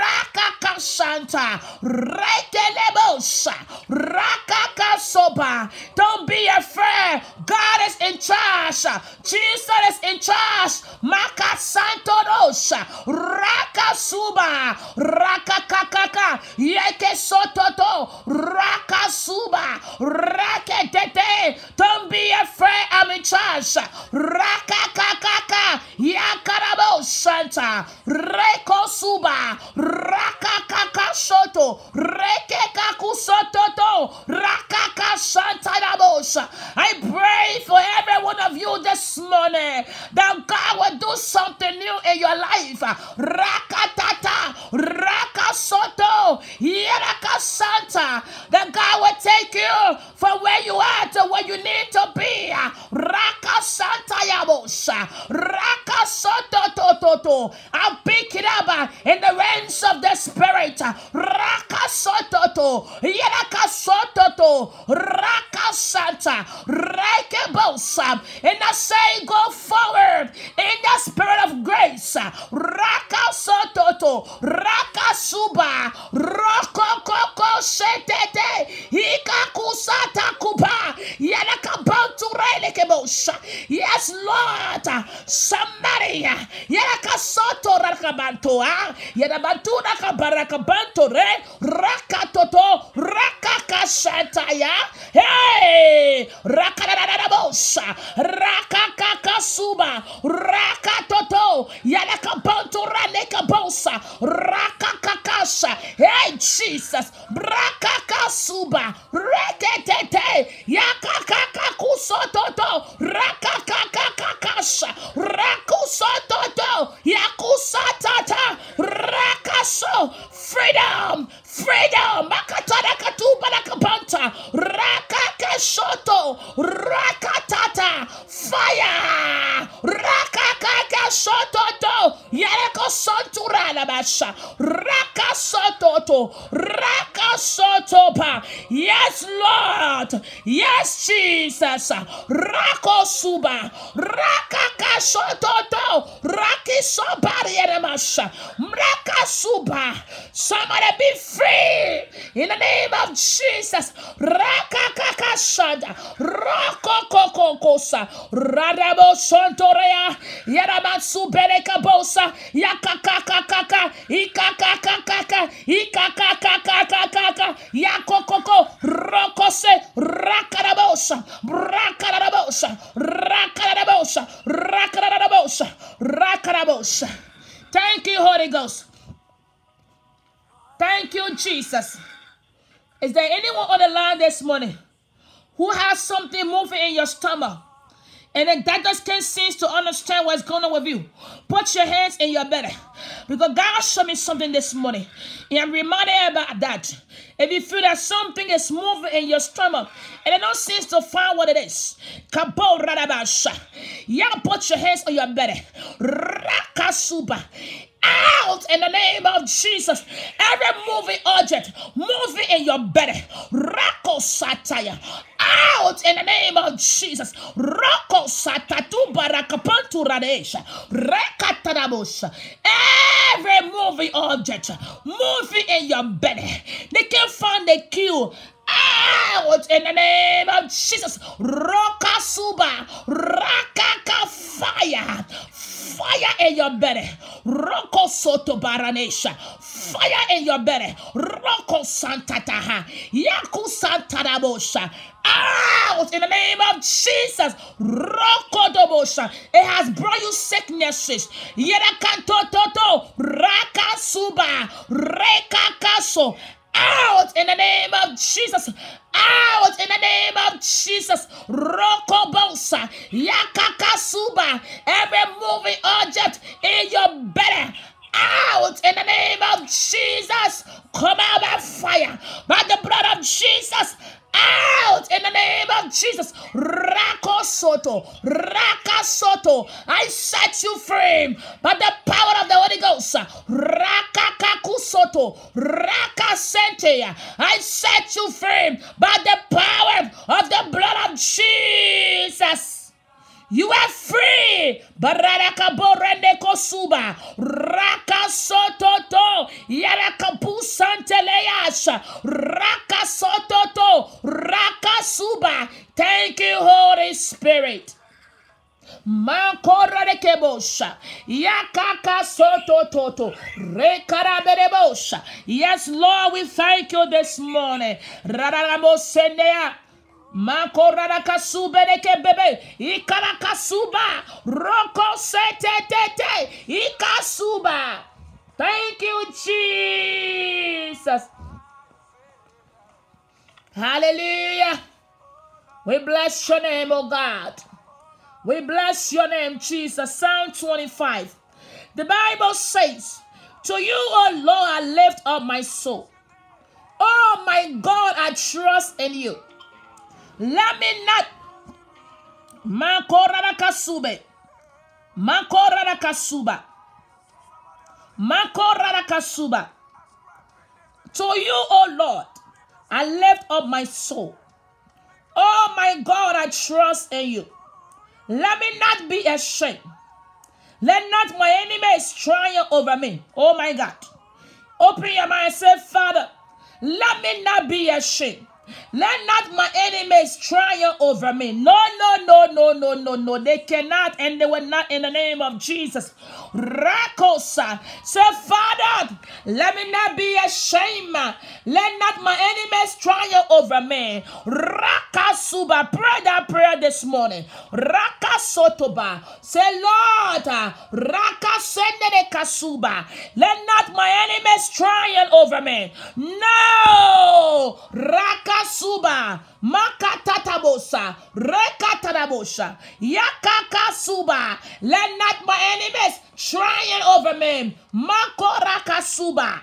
soto. Raka kashanta. Rekelebosha. Raka Soba. Don't be afraid. God is in charge. Jesus is in charge. Maka Santo Dosha. Raka Suba. Raka Kakaka. Yeke Sototo. Raka Suba. Raka Tete. Don't be afraid. I'm in charge. Raka Kakaka. Yakarabo Santa. Reko Suba. Raka Kaka Soto. Reke Kaku Sototo. Rakaka Santanabosa. I pray for every one of you this morning that God will do something new in your life. Rakatata, Rakasoto, Yeraka Santa. That God will take you from where you are to where you need to be. Raka Santa Yabosa, Raka Soto Toto. I'll pick it up uh, in the realms of the Spirit. Raka Soto, Yeraka Soto, Raka Santa, Reke Bosa. And I say, go forward in the spirit of grace. Raka Soto, Raka Suba, Roko Koko Setete, Ika Kusata Kuba, Yanaka Banturele Bosa. Yes, Lord, somebody, Yanaka Soto Rakabantoa, Yanabantura Kabarakabantore, Raka Toto, Raka Kashataya, hey, Rakadadabosha, Rakakakasuba, Rakatoto, Yanakabantura Nekabosa, Rakakakasha, hey, Jesus, Rakakasuba, Reketete, Yakakakakusototo, Rakakakakasha, Rakusototo, Yakusatata, Rakaso, freedom, freedom, Makatana Katuba Nakabanta, Rakakashoto, Rakatata, fire, Rakakakashoto, Yarako Santurana Basha, Rakasototo, Rakasotopa, yes, Lord, yes, Jesus, Rakosuba, Rakakashototo, Rakisobari Eremasha, Rakasuba, somebody be free. In the name of Jesus, Rakakakashada, Rakokokokosa, Radabo Santorea, Yaramatsu Benekabosa, Yakakakakaka, Ikakakakaka, Ikakakakakaka, Yakokoko, Rokose, Rakarabosa, Rakarabosa, Rakarabosa, Rakarabosa, Rakarabosa. Thank you, Holy Ghost. Thank you, Jesus. Is there anyone on the line this morning who has something moving in your stomach. And then that just can't seem to understand what's going on with you. Put your hands in your belly. Because God showed me something this morning. And I'm reminded about that. If you feel that something is moving in your stomach and it don't seem to find what it is. Kabo radabasha. Yeah, put your hands on your belly. Rakasuba out in the name of Jesus. Every moving object moving in your belly. Rako Satire, Out in the name of Jesus. Rako satatu barakapantu radesha. Rekatadabosha. Every moving object moving in your belly. They can find the cure out in the name of Jesus. Rokasuba, Rakaka fire, fire in your belly. Roko soto baranesha, fire in your belly. Roko santataha, Yaku santarabosha. Out ah, in the name of Jesus. Roko dobosha. It has brought you sicknesses. Yerakanto toto, Rakasuba, Rekakaso out in the name of Jesus. Out in the name of Jesus. Rokobosa. Yakakasuba. Every moving object in your belly. Out in the name of Jesus. Come out by fire. By the blood of Jesus out in the name of Jesus. Rako Soto, Raka Soto. I set you free by the power of the Holy Ghost. Raka Kaku Soto, Raka Sente. I set you free by the power of the blood of Jesus. You are free. Baraka borende kosuba. Raka sototo. Yaraka pusanteleas. Raka sototo. Raka suba. Thank you, Holy Spirit. Mankora de kebosha. Yakaka soto toto. Rekaraberebosha. Yes, Lord, we thank you this morning. Raramo senea. Makorara kasube de kebebe. Ikara kasuba. Roko sete tete. Ikasuba. Thank you, Jesus. Hallelujah. We bless your name, oh God. We bless your name, Jesus. Psalm 25. The Bible says, To you, O Lord, I lift up my soul. Oh my God, I trust in you. Let me not. Makorara kasube. Makorara kasuba. Makorara kasuba. To you, O Lord, I lift up my soul. Oh my God, I trust in you. Let me not be ashamed. Let not my enemies triumph over me. Oh my God. Open your mind say, Father, let me not be ashamed. Let not my enemies triumph over me. No, no, no, no, no, no, no. They cannot and they will not in the name of Jesus. Rakosa. Say, Father, let me not be ashamed. Let not my enemies triumph over me. Rakasuba. Pray that prayer this morning. Rakasotoba. Say, Lord, Rakasende kasuba. Let not my enemies triumph over me. No. Rakasuba. Makatatabosa. Rekatadabosha. Yakakasuba. Let not my enemies triumph over me. Makorakasuba.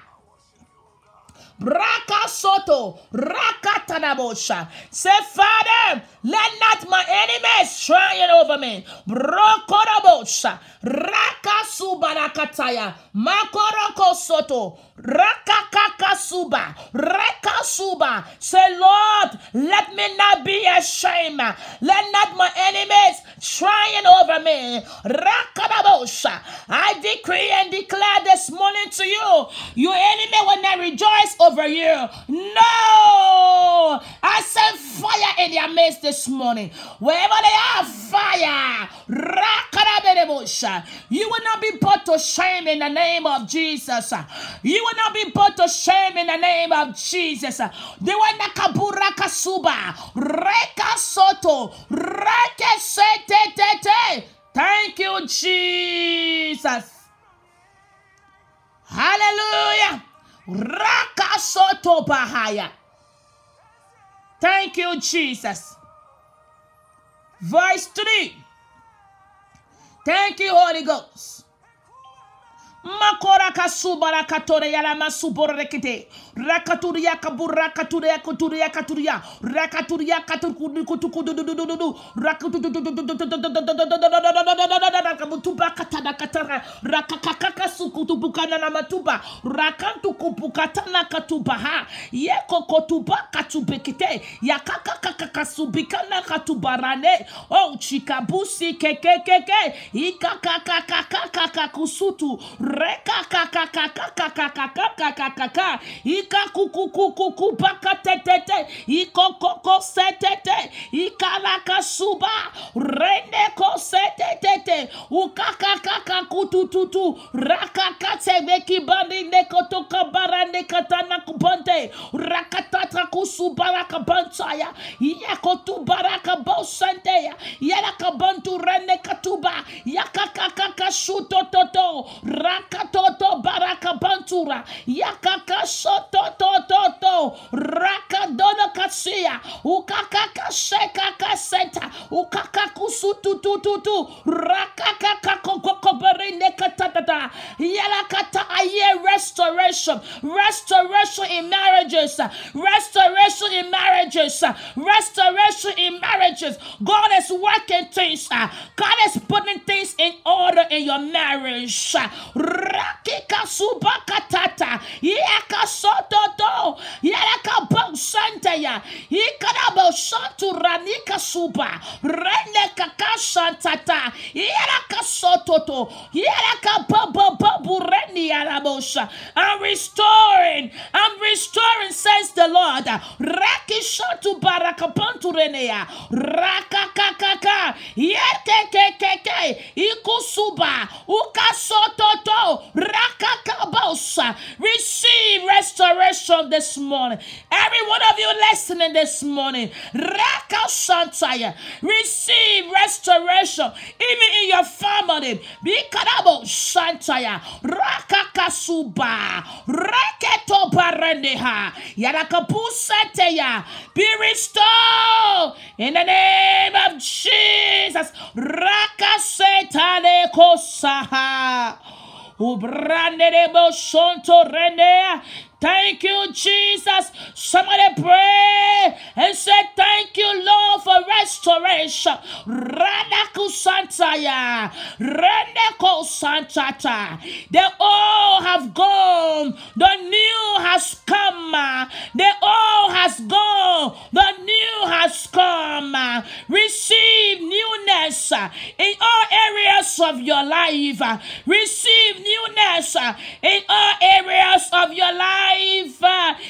Raka soto, raka tanabosha. Say, Father, let not my enemies triumph over me. Brokorabosha, raka subarakataya, makoroko soto, reka suba. Say, Lord, let me not be ashamed. Let not my enemies triumph over me. Rakadabosha. I decree and declare this morning to you, your enemy will not rejoice over you. No! I send fire in their midst this morning. Wherever they are, fire. You will not be put to shame in the name of Jesus. You will not be put to shame in the name of Jesus. They will not kabura kasuba. Reka soto. Reke sete tete. Thank you, Jesus. Hallelujah. Rakasoto Bahaya. Thank you, Jesus. Verse 3. Thank you, Holy Ghost. Makora kasubara katore yala masubora rekete. Rakaturia kabura katuria kuturia katuria. Rakaturia katurkudu kutukudu du du du du du. Rakutu Kamutuba katada katara. Rakakakaka sukutu bukana na matuba. Rakantu kupukatana katuba ha. Yeko kotuba katubekite. Yakakakaka subikana katubarane. Oh chikabusi reka rakatata Rakatoto baraka bantura. Yakaka shototototo. Rakadono kasia. Ukakaka sheka kaseta. Ukaka kusututututu. Rakakaka kokokoberine katatata. Yalakata aye restoration. Restoration in marriages. Restoration in marriages. Restoration in marriages. God is working things. God is putting things in order in your marriage. Rakika. Yaka sototo. Yaka bosantaya. Ikarabo santu ranika suba. Rene kaka. Yaka sototo. Yaka babo babu reni arabosha. I'm restoring. I'm restoring, says the Lord. Raki shantu barakapantu renea. Rakakakaka. Yekekekeke. Ikusuba. Ukasototo. Rakakabosa. Receive restoration this morning. Every one of you listening this morning. Rakashantaya. Receive restoration. Even in your family. Bikarabo Shantaya. Rakakasuba. Reketo barendeha. Yarakapuseteya. Be restored in the name of Jesus. Rakasetane kosaha. Thank you, Jesus. Somebody pray and say, Thank you, Lord, restoration. Radaku Santaya. Rendeko Santata. They all have gone. The new has come. The old has gone. The new has come. Receive newness in all areas of your life. Receive newness in all areas of your life.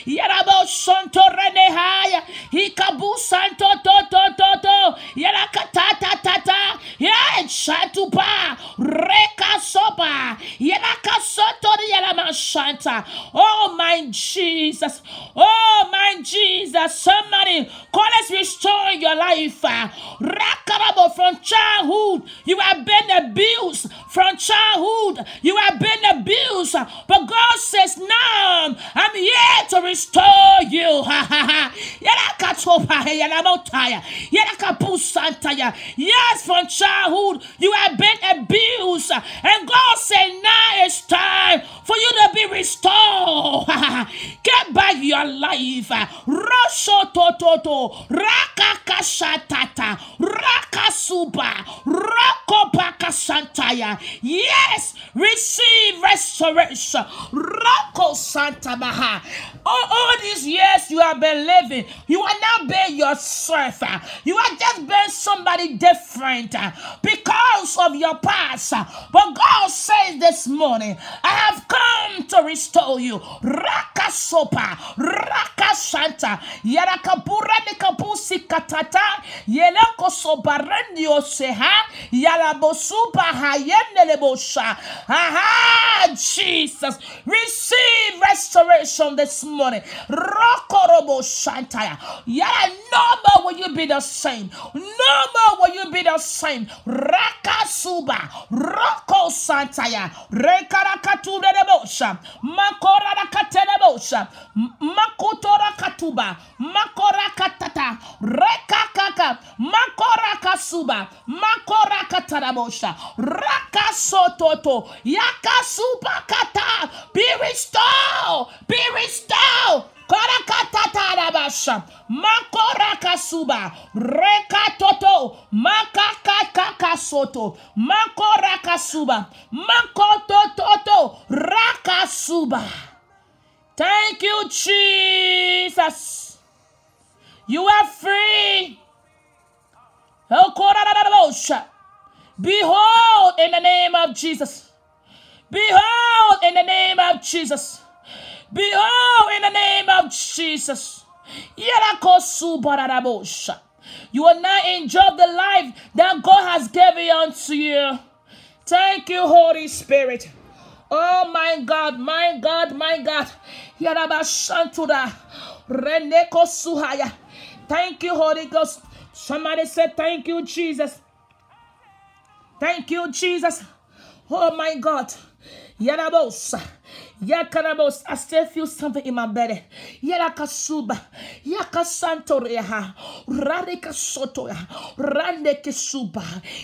Yarabo Santo Renehaya. Hikabu Santo Toto Toto. Yarakatata Tata. Yeah, Chatupa. Reka Sopa. Yaraka Soto Yarama Shanta. Oh my Jesus. Oh my Jesus. Somebody call us restore your life. Rakarabo from childhood. You have been abused from childhood. You have been abused. But God says, now I'm here to restore you. Yes, from childhood, you have been abused. And God said, now it's time for you to be restored. Get back your life. Rosho toto, rakakashatata, rakasuba, rakopakasantaya. Yes, receive restoration. Roko Santa Maha. All, all these years you have been living, you are now being yourself. You are just being somebody different uh, because of your past. But God says this morning, I have come to restore you. Raka sopa, raka santa, yarakapura ni kapusi katata, yeleko sobarendio seha, yalabosupa hayende lebosha. Aha, Jesus, receive restoration this morning. Rokorobo shantaya. Yeah, no will you be the same same. No more will you be the same. Raka Rakasuba, Roko Santaya, Rekarakatura Debosha, Makora Katenebosha, Makutora Katuba, Makora Katata, Reka Rekakaka, Makora Kasuba, Makora Katarabosha, Rakasototo, Yakasuba Kata, be restored, be restored. Karakatatarabasha, makorakasuba, rekatoto, makakakasoto, makorakasuba, makotototo, rakasuba. Thank you, Jesus. You are free. Behold in the name of Jesus. Behold in the name of Jesus. Behold, in the name of Jesus. You will now enjoy the life that God has given unto you. Thank you, Holy Spirit. Oh my God, my God, my God. Yarabashantura. Reneko Suhaya. Thank you, Holy Ghost. Somebody said, Thank you, Jesus. Thank you, Jesus. Oh my God. Yarabosa. Yakarabos, I still feel something in my belly. Yarakasuba, Yakasantoreha, Radika Sotoya, Randeke Suba,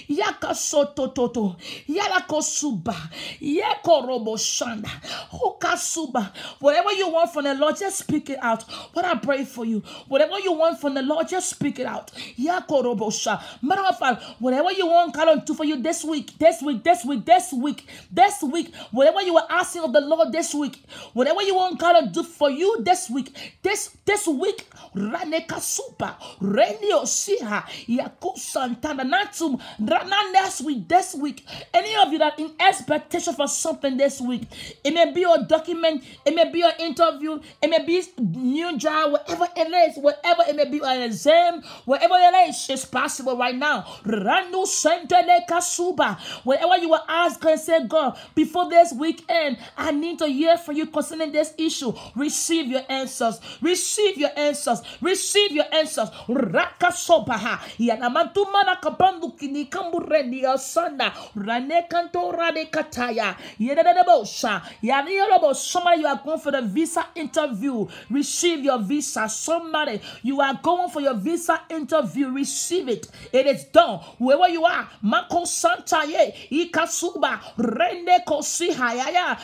Yakasotototo, Yarakosuba, Yakorobo Shanda, Hokasuba. Whatever you want from the Lord, just speak it out. What I pray for you, whatever you want from the Lord, just speak it out. Yakorobo Sha. Matter of fact, whatever you want God to for you this week, this week, this week, this week, this week, whatever you were asking of the Lord this week, whatever you want God to do for you this week, this this week, Raneka Super, Radio Siha, Yaku Santana, to not next week, this week. Any of you that in expectation for something this week, it may be your document, it may be your interview, it may be new job, whatever it is, whatever it may be an exam, whatever it is, it's possible right now. Ranu Santana Kasuba, whatever you will ask and say, God, before this weekend, I need to hear from you concerning this issue. Receive your answers. Receive your answers. Receive your answers. Raka sobaha. Yanamantu mana kini kambureni asanda. Rane kanto rade kataya. Yededebosha. Yaniolobo. Somebody you are going for the visa interview. Receive your visa. Somebody you are going for your visa interview. Receive it. It is done. Whoever you are. Mako Santa ye. Ikasuba. Rende kosiha. Yaya.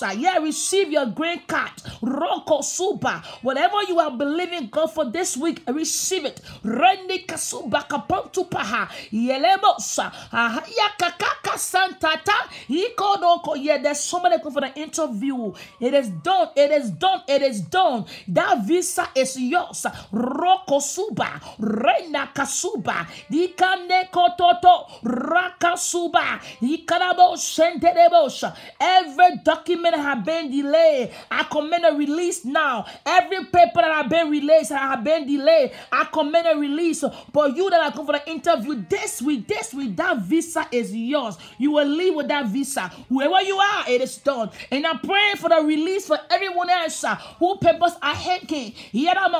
Yalakosa. Yeah, receive your green card. Roko Suba. Whatever you are believing God for this week, receive it. Rendi Kasuba Kapontu Paha. Yelemosa. Yakakaka Santata. Ikodoko. Yeah, there's somebody going for the interview. It is done. It is done. It is done. That visa is yours. Roko Suba. Rena Kasuba. Dikane Kototo. Rakasuba. Ikarabo Senterebosha. Every document have been delayed. I command a release now. Every paper that have been released I have been delayed. I command a release. But you that are going for the interview this week, this week, that visa is yours. You will leave with that visa. Whoever you are, it is done. And I'm praying for the release for everyone else uh, who papers are hanging.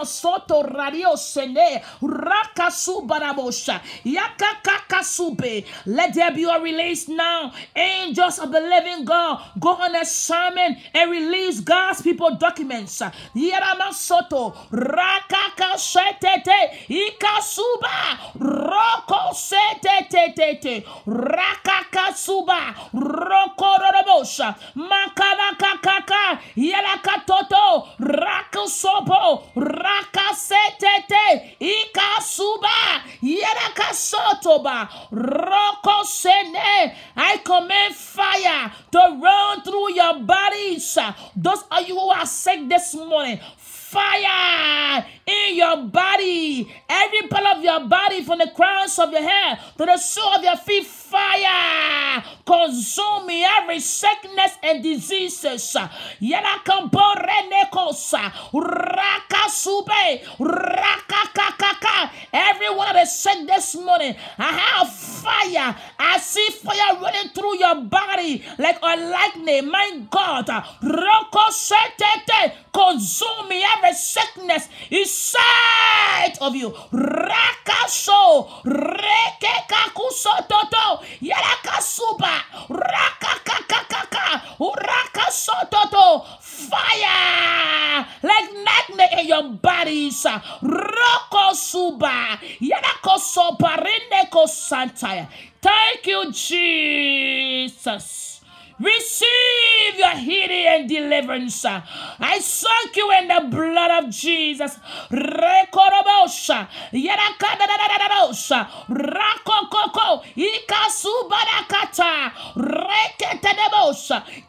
Soto radio sene rakasu barabosha yakakakasube. Let there be a release now. Angels of the living God, go on assignment and release God's people documents. Yarama soto rakaka setete ikasuba roko setete rakaka suba roko robosha makana kaka yalaka toto rakusopo rakasetete ikasuba yalaka sotoba roko sene I command fire to run through your bodies. Those are you who are sick this morning. Fire in your body, every part of your body, from the crowns of your hair to the sole of your feet. Fire consuming every sickness and diseases. Yalakamborenekosa, rakasube, rakakakaka. Everyone that is sick this morning, I have fire. I see fire running through your body like a lightning. My God, roko setete, consuming every sickness inside of you. Rakaso, rekekakusototo, yarakasuba, rakakakakaka, urakasototo, fire like night stagnant in your bodies. Roko suba. Yarako soparineko santaya. Thank you, Jesus. Receive your healing and deliverance. I soak you in the blood of Jesus. Rekorobosha. Rakokoko.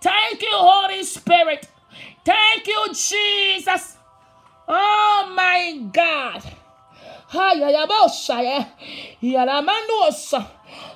Thank you, Holy Spirit. Thank you, Jesus. Oh my God. Hayayabosha.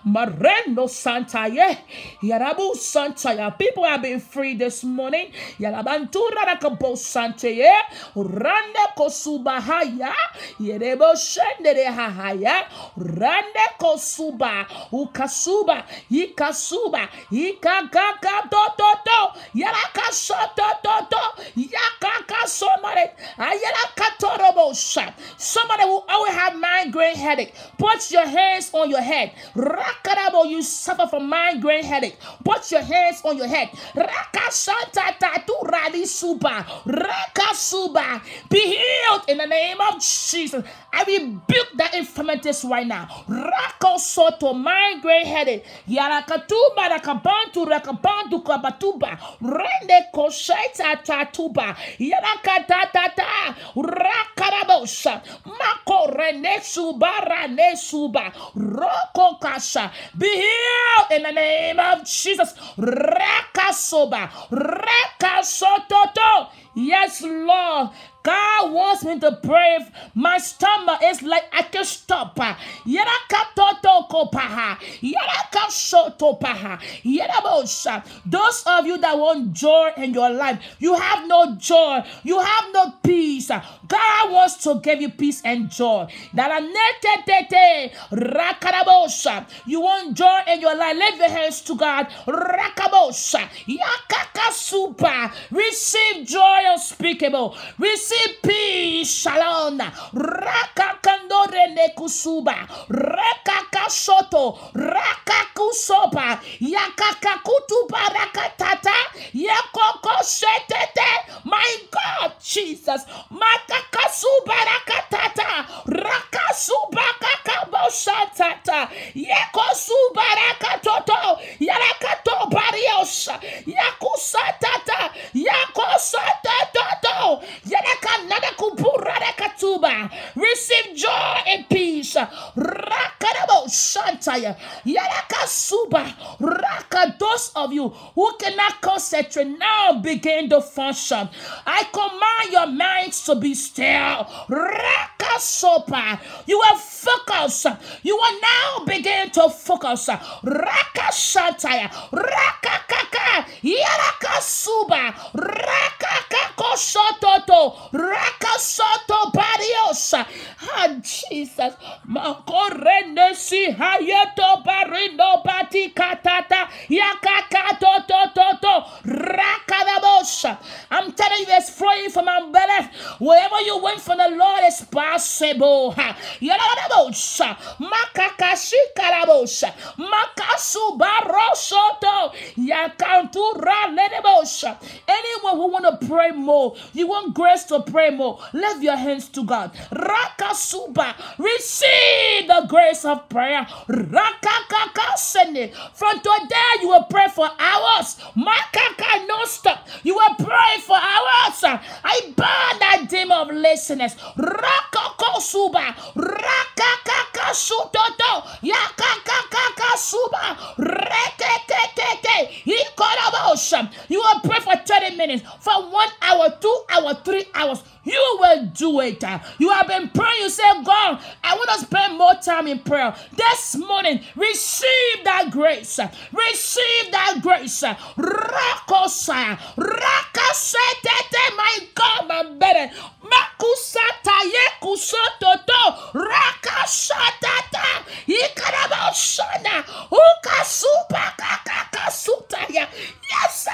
Marendo Santaye, Yarabu Santaya. People have been free this morning. Yarabantura Rakabo Santaye, Rande Kosubahaya, Yerebo Shendere Hahaya, Rande Kosuba, Ukasuba, Ikasuba, Ikakaka Toto, Yaraka Soto Toto, Yakaka Somare, Ayaraka Torobosha. Somebody will always have migraine headache. Put your hands on your head. Rakarabo, you suffer from migraine headache. Put your hands on your head. Rakasanta tatu radi suba. Rakasuba. Be healed in the name of Jesus. I rebuke that infirmities right now. Rako soto migraine headache. Yarakatuba rakabantu rakabantu kabatuba. Rende kosheta tatuba. Yarakatatata. Rakarabosha. Mako rene suba rane suba. Roko kasha. Be healed in the name of Jesus. Rakasoba. Rakasototo. Yes, Lord. God wants me to pray. My stomach is like I can stop. Those of you that want joy in your life, you have no joy. You have no peace. God wants to give you peace and joy. You want joy in your life. Lift your hands to God. Receive joy unspeakable. Receive peace. Shalom. Rakakandore nekusuba. Rakakasoto. Rakakusopa. Yakakakutuba rakatata. Yakoko setete. My God, Jesus. Makakasuba rakatata. Rakasuba kakabosatata. Yakosuba rakatoto. Yarakato barios. Yakusatata. Yakosatata. Receive joy and peace. Rakarabo Shantaya. Yarakasuba. Raka. Those of you who cannot concentrate now begin to function. I command your minds to be still. Rakasopa. You will focus. You will now begin to focus. Raka Shantaya. Rakakaka. Yarakasuba. Rakakako sototo. Rakasoto bariosa. Ah, Jesus. Makorende si hayeto barindo bati katata. Yakakato to to to. Rakadabosa. I'm telling you, it's flowing from my belly. Wherever you went from the Lord is possible. Yalabosa. Makakashi karabosa. Makasu barosoto. Yakantura ledebosa. Anyone who want to pray more, you want grace to pray more, lift your hands to God. Rakasuba, receive the grace of prayer. Rakakakasene. From today, you will pray for hours. Makaka, no stop. You will pray for hours. I burn that demon of laziness. Rakakosuba, rakakakasutoto, yakakakakasuba, rekekekeke, ikorabosha. You will pray for 30 minutes, for one hour, two hours, three hours. You will do it. You have been praying. You say, God, I want to spend more time in prayer. This morning, receive that grace. Receive that grace. Rakosa. Rakasetete, my God, my better. Makusata yekusototo. Rakashatata. Ikarabashana. Ukasupa kakakasutaya. Yes,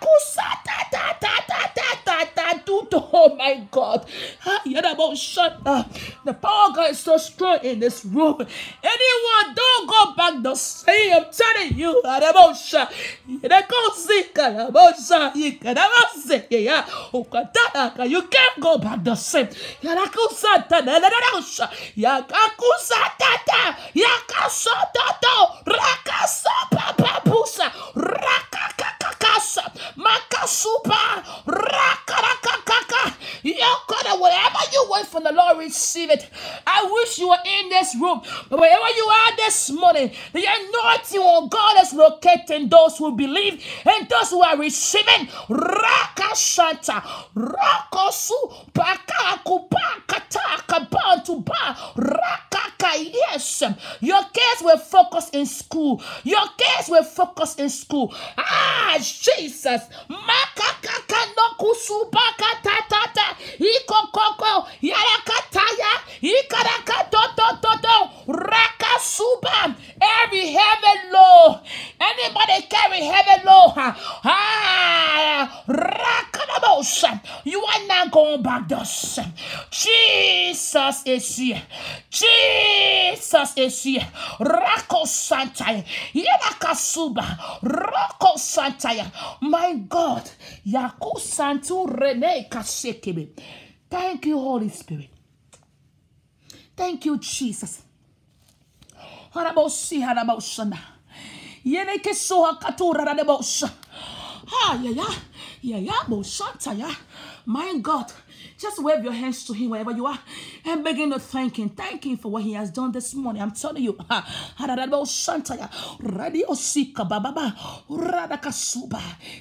kusata ta ta ta ta ta ta ta. Oh my God. The power God is so strong in this room. Anyone, don't go back the same. I'm telling you. Ukataka. You can't go back the same. Yadakusata. Yadabosha. Yakakusatata. Yakasatato. Rakasapapapusa. Rakakakakasa. Makasupa. Rakarakakaka. Yakada. Whatever you want from the Lord, receive it. I wish you were in this room. But wherever you are this morning, the anointing of God is locating those who believe and those who are receiving. Rakashanta. Rakosu. Pakakupa. Kataka. Bantuba. Rakaka. Yes. Your kids will focus in school. Your kids will focus in school. Ah, Jesus. Makakaka no kusubaka tatata. Ikokoko. Yarakataya. Ikarakatotototo. Rakasuba. Every heaven low. Anybody carry heaven low? Ah, rakadabosha. You are not going back same. Jesus is here. Jesus is here. Rako Santaya. Yelakasuba. Rako Santaya. My God. Thank you, Holy Spirit. Thank you, Jesus. Harabosi haraboshana. Yene kesoha katura radebosha. Ha ya ya. My God. Just wave your hands to him wherever you are and begin to thank him. Thank him for what he has done this morning. I'm telling you.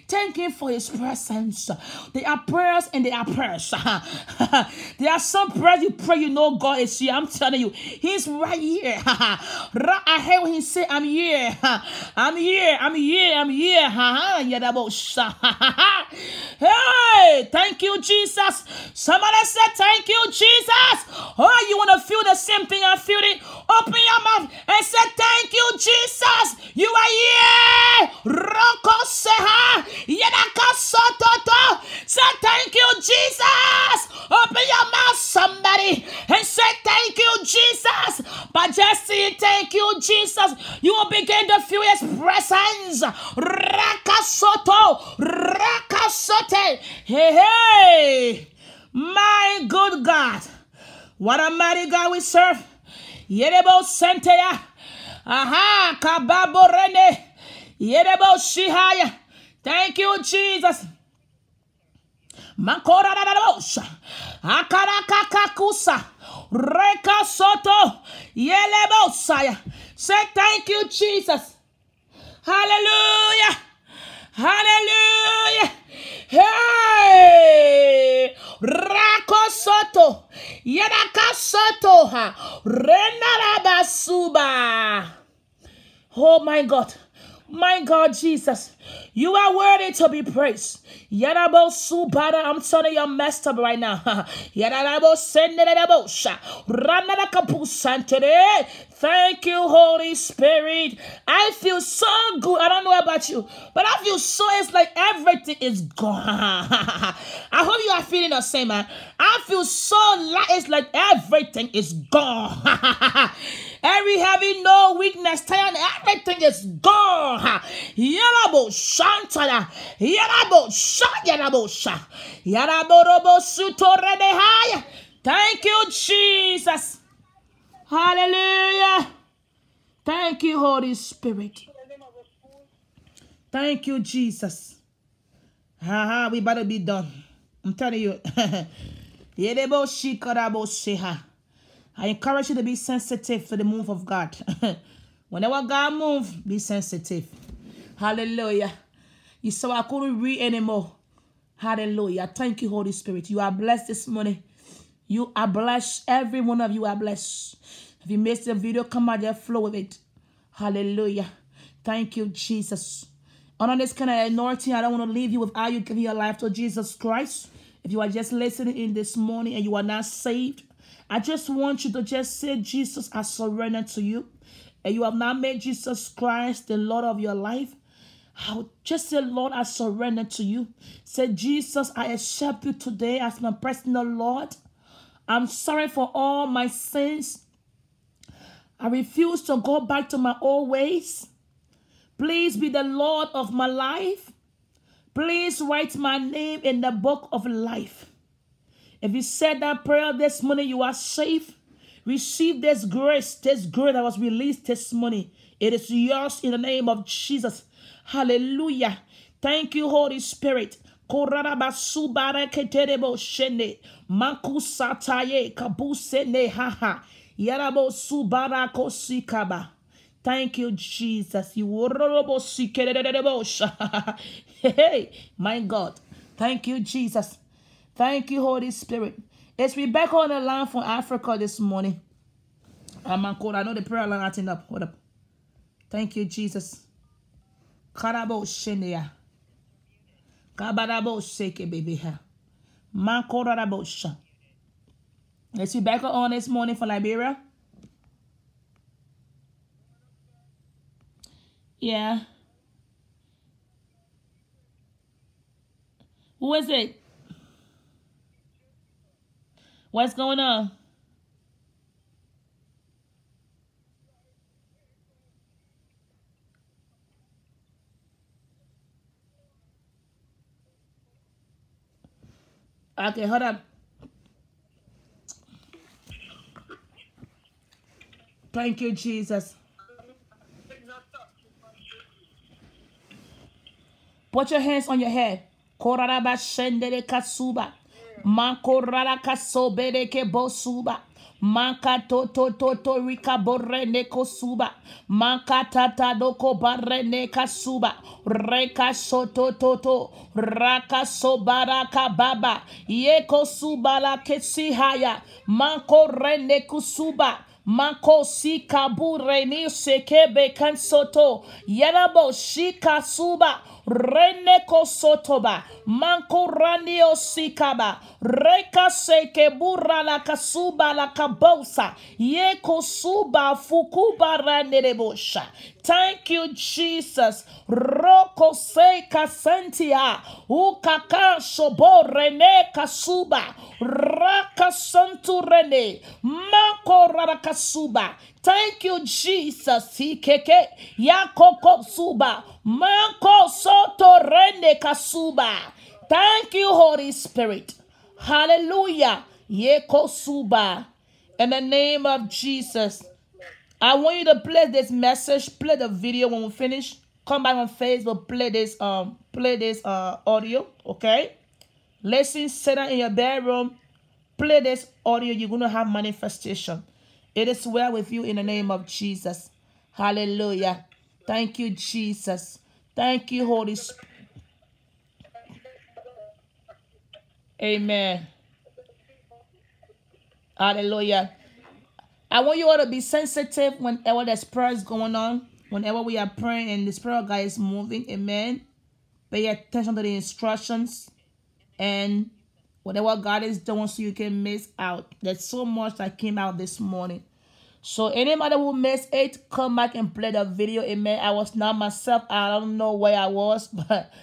Thank him for his presence. There are prayers and there are prayers. there are some prayers you pray, you know God is here. I'm telling you, He's right here. I heard when He say, I'm here. I'm here. I'm here. I'm here. Yadabosha. Hey, thank you, Jesus. Somebody said, Thank you, Jesus. Oh, you want to feel the same thing I feel it? Open your mouth and say, Thank you, Jesus. You are here. Roko seha. Yedaka sototo. Say, Thank you, Jesus. Open your mouth, somebody, and say, Thank you, Jesus. But just say, Thank you, Jesus, you will begin to feel His presence. Rakasoto. Hey, hey. My good God. What a mighty God we serve. Yerebo senteya. Aha. Kababo rene. Yerebo shihaya. Thank you, Jesus. Makora Makorarabosha. Akarakakakusa. Reka soto. Yelebosaya. Say thank you, Jesus. Hallelujah. Hallelujah. Hey. Rako soto. Yedaka soto. ha. Renarabasuba. Oh my God. My God, Jesus, you are worthy to be praised. Yarabo subada, I'm telling you, I'm messed up right now. Yarabo senderebo sha. Ranada kapusante. Thank you, Holy Spirit. I feel so good. I don't know about you, but I feel so. It's like everything is gone. I hope you are feeling the same, man. I feel so light. It's like everything is gone. Every heavy, no weakness, tired, everything is gone. Yarabo shantaya. Yarabo shayarabo sha. Yarabo robo sutore de haya. Thank you, Jesus. Hallelujah. Thank you, Holy Spirit. Thank you, Jesus. Haha, we better be done. I'm telling you. I encourage you to be sensitive to the move of God. Whenever God moves, be sensitive. Hallelujah. You saw I couldn't read anymore. Hallelujah. Thank you, Holy Spirit. You are blessed this morning. You are blessed. Every one of you are blessed. If you missed the video, come out there, flow with it. Hallelujah. Thank you, Jesus. On this kind of anointing, I don't want to leave you without you giving your life to Jesus Christ. If you are just listening in this morning and you are not saved, I just want you to just say, Jesus, I surrender to you. And you have not made Jesus Christ the Lord of your life. I'll just say, Lord, I surrender to you. Say, Jesus, I accept you today as my personal Lord. I'm sorry for all my sins. I refuse to go back to my old ways. Please be the Lord of my life. Please write my name in the book of life. If you said that prayer this morning, you are safe. Receive this grace, this grace that was released this morning. It is yours in the name of Jesus. Hallelujah. Thank you, Holy Spirit. Makusataye. Thank you, Jesus. Hey, my God. Thank you, Jesus. Thank you, Holy Spirit. It's Rebecca on the line from Africa this morning. I'm on code. I know the prayer line acting up. Hold up. Thank you, Jesus. Karabo shenea. Kabarabo shake baby ha. Makorabo sha. Is Rebecca on this morning for Liberia? Yeah. Who is it? What's going on? Okay, hold on. Thank you, Jesus. Put your hands on your head. Koraraba shendere kasuba. Makorara kasobere ke bosuba. Maka to to to rika borene kosuba. Maka tata doko barene kasuba. Reka soto to to. Raka sobaraka baba. Yeko subala kesihaya. Mako rene kusuba. Mako si sika bureni sekebe kansoto. Yarabo shika suba. Reneko sotoba, manko ranio sikaba, reka seke burra la kasuba la kabosa, yeko suba fukuba randerebosha. Thank you, Jesus. Roko se kasentia, ukaka shobo rene kasuba, raka santu rene, manko rarakasuba. Thank you, Jesus. Ikeke yakoko suba. Manko soto rende kasuba. Thank you, Holy Spirit. Hallelujah. Yeko suba. In the name of Jesus. I want you to play this message, play the video when we finish. Come back on Facebook, play this um, play this uh audio, okay? Listen, sit down in your bedroom, play this audio. You're gonna have manifestation. It is well with you in the name of Jesus. Hallelujah. Thank you, Jesus. Thank you, Holy Spirit. Amen. Hallelujah. I want you all to be sensitive whenever there's prayers going on, whenever we are praying and the spirit of God is moving. Amen. Pay attention to the instructions and whatever God is doing so you can miss out. There's so much that came out this morning. So anybody who missed it, come back and play the video. Amen. I was not myself. I don't know where I was, but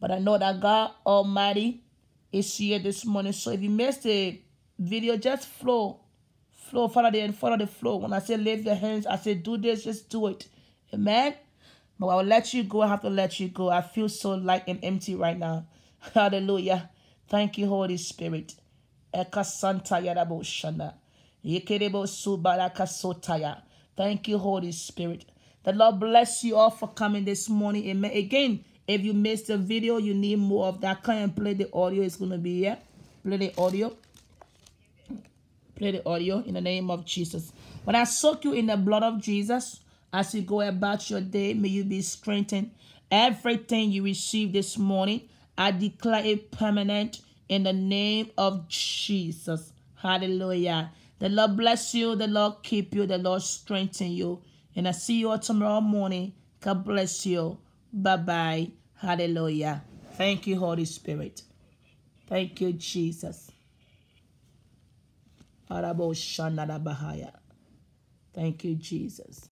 but I know that God Almighty is here this morning. So if you missed the video, just flow. Flow, follow the follow the flow. When I say lift your hands, I say do this, just do it. Amen. But I will let you go. I have to let you go. I feel so light and empty right now. Hallelujah. Thank you, Holy Spirit. Thank you, Holy Spirit. The Lord bless you all for coming this morning. Amen. Again, if you missed the video, you need more of that. Come and play the audio. It's going to be here. Play the audio. Play the audio in the name of Jesus. When I soak you in the blood of Jesus, as you go about your day, may you be strengthened. Everything you receive this morning, I declare it permanent in the name of Jesus. Hallelujah. The Lord bless you. The Lord keep you. The Lord strengthen you. And I see you all tomorrow morning. God bless you. Bye-bye. Hallelujah. Thank you, Holy Spirit. Thank you, Jesus. Thank you, Jesus.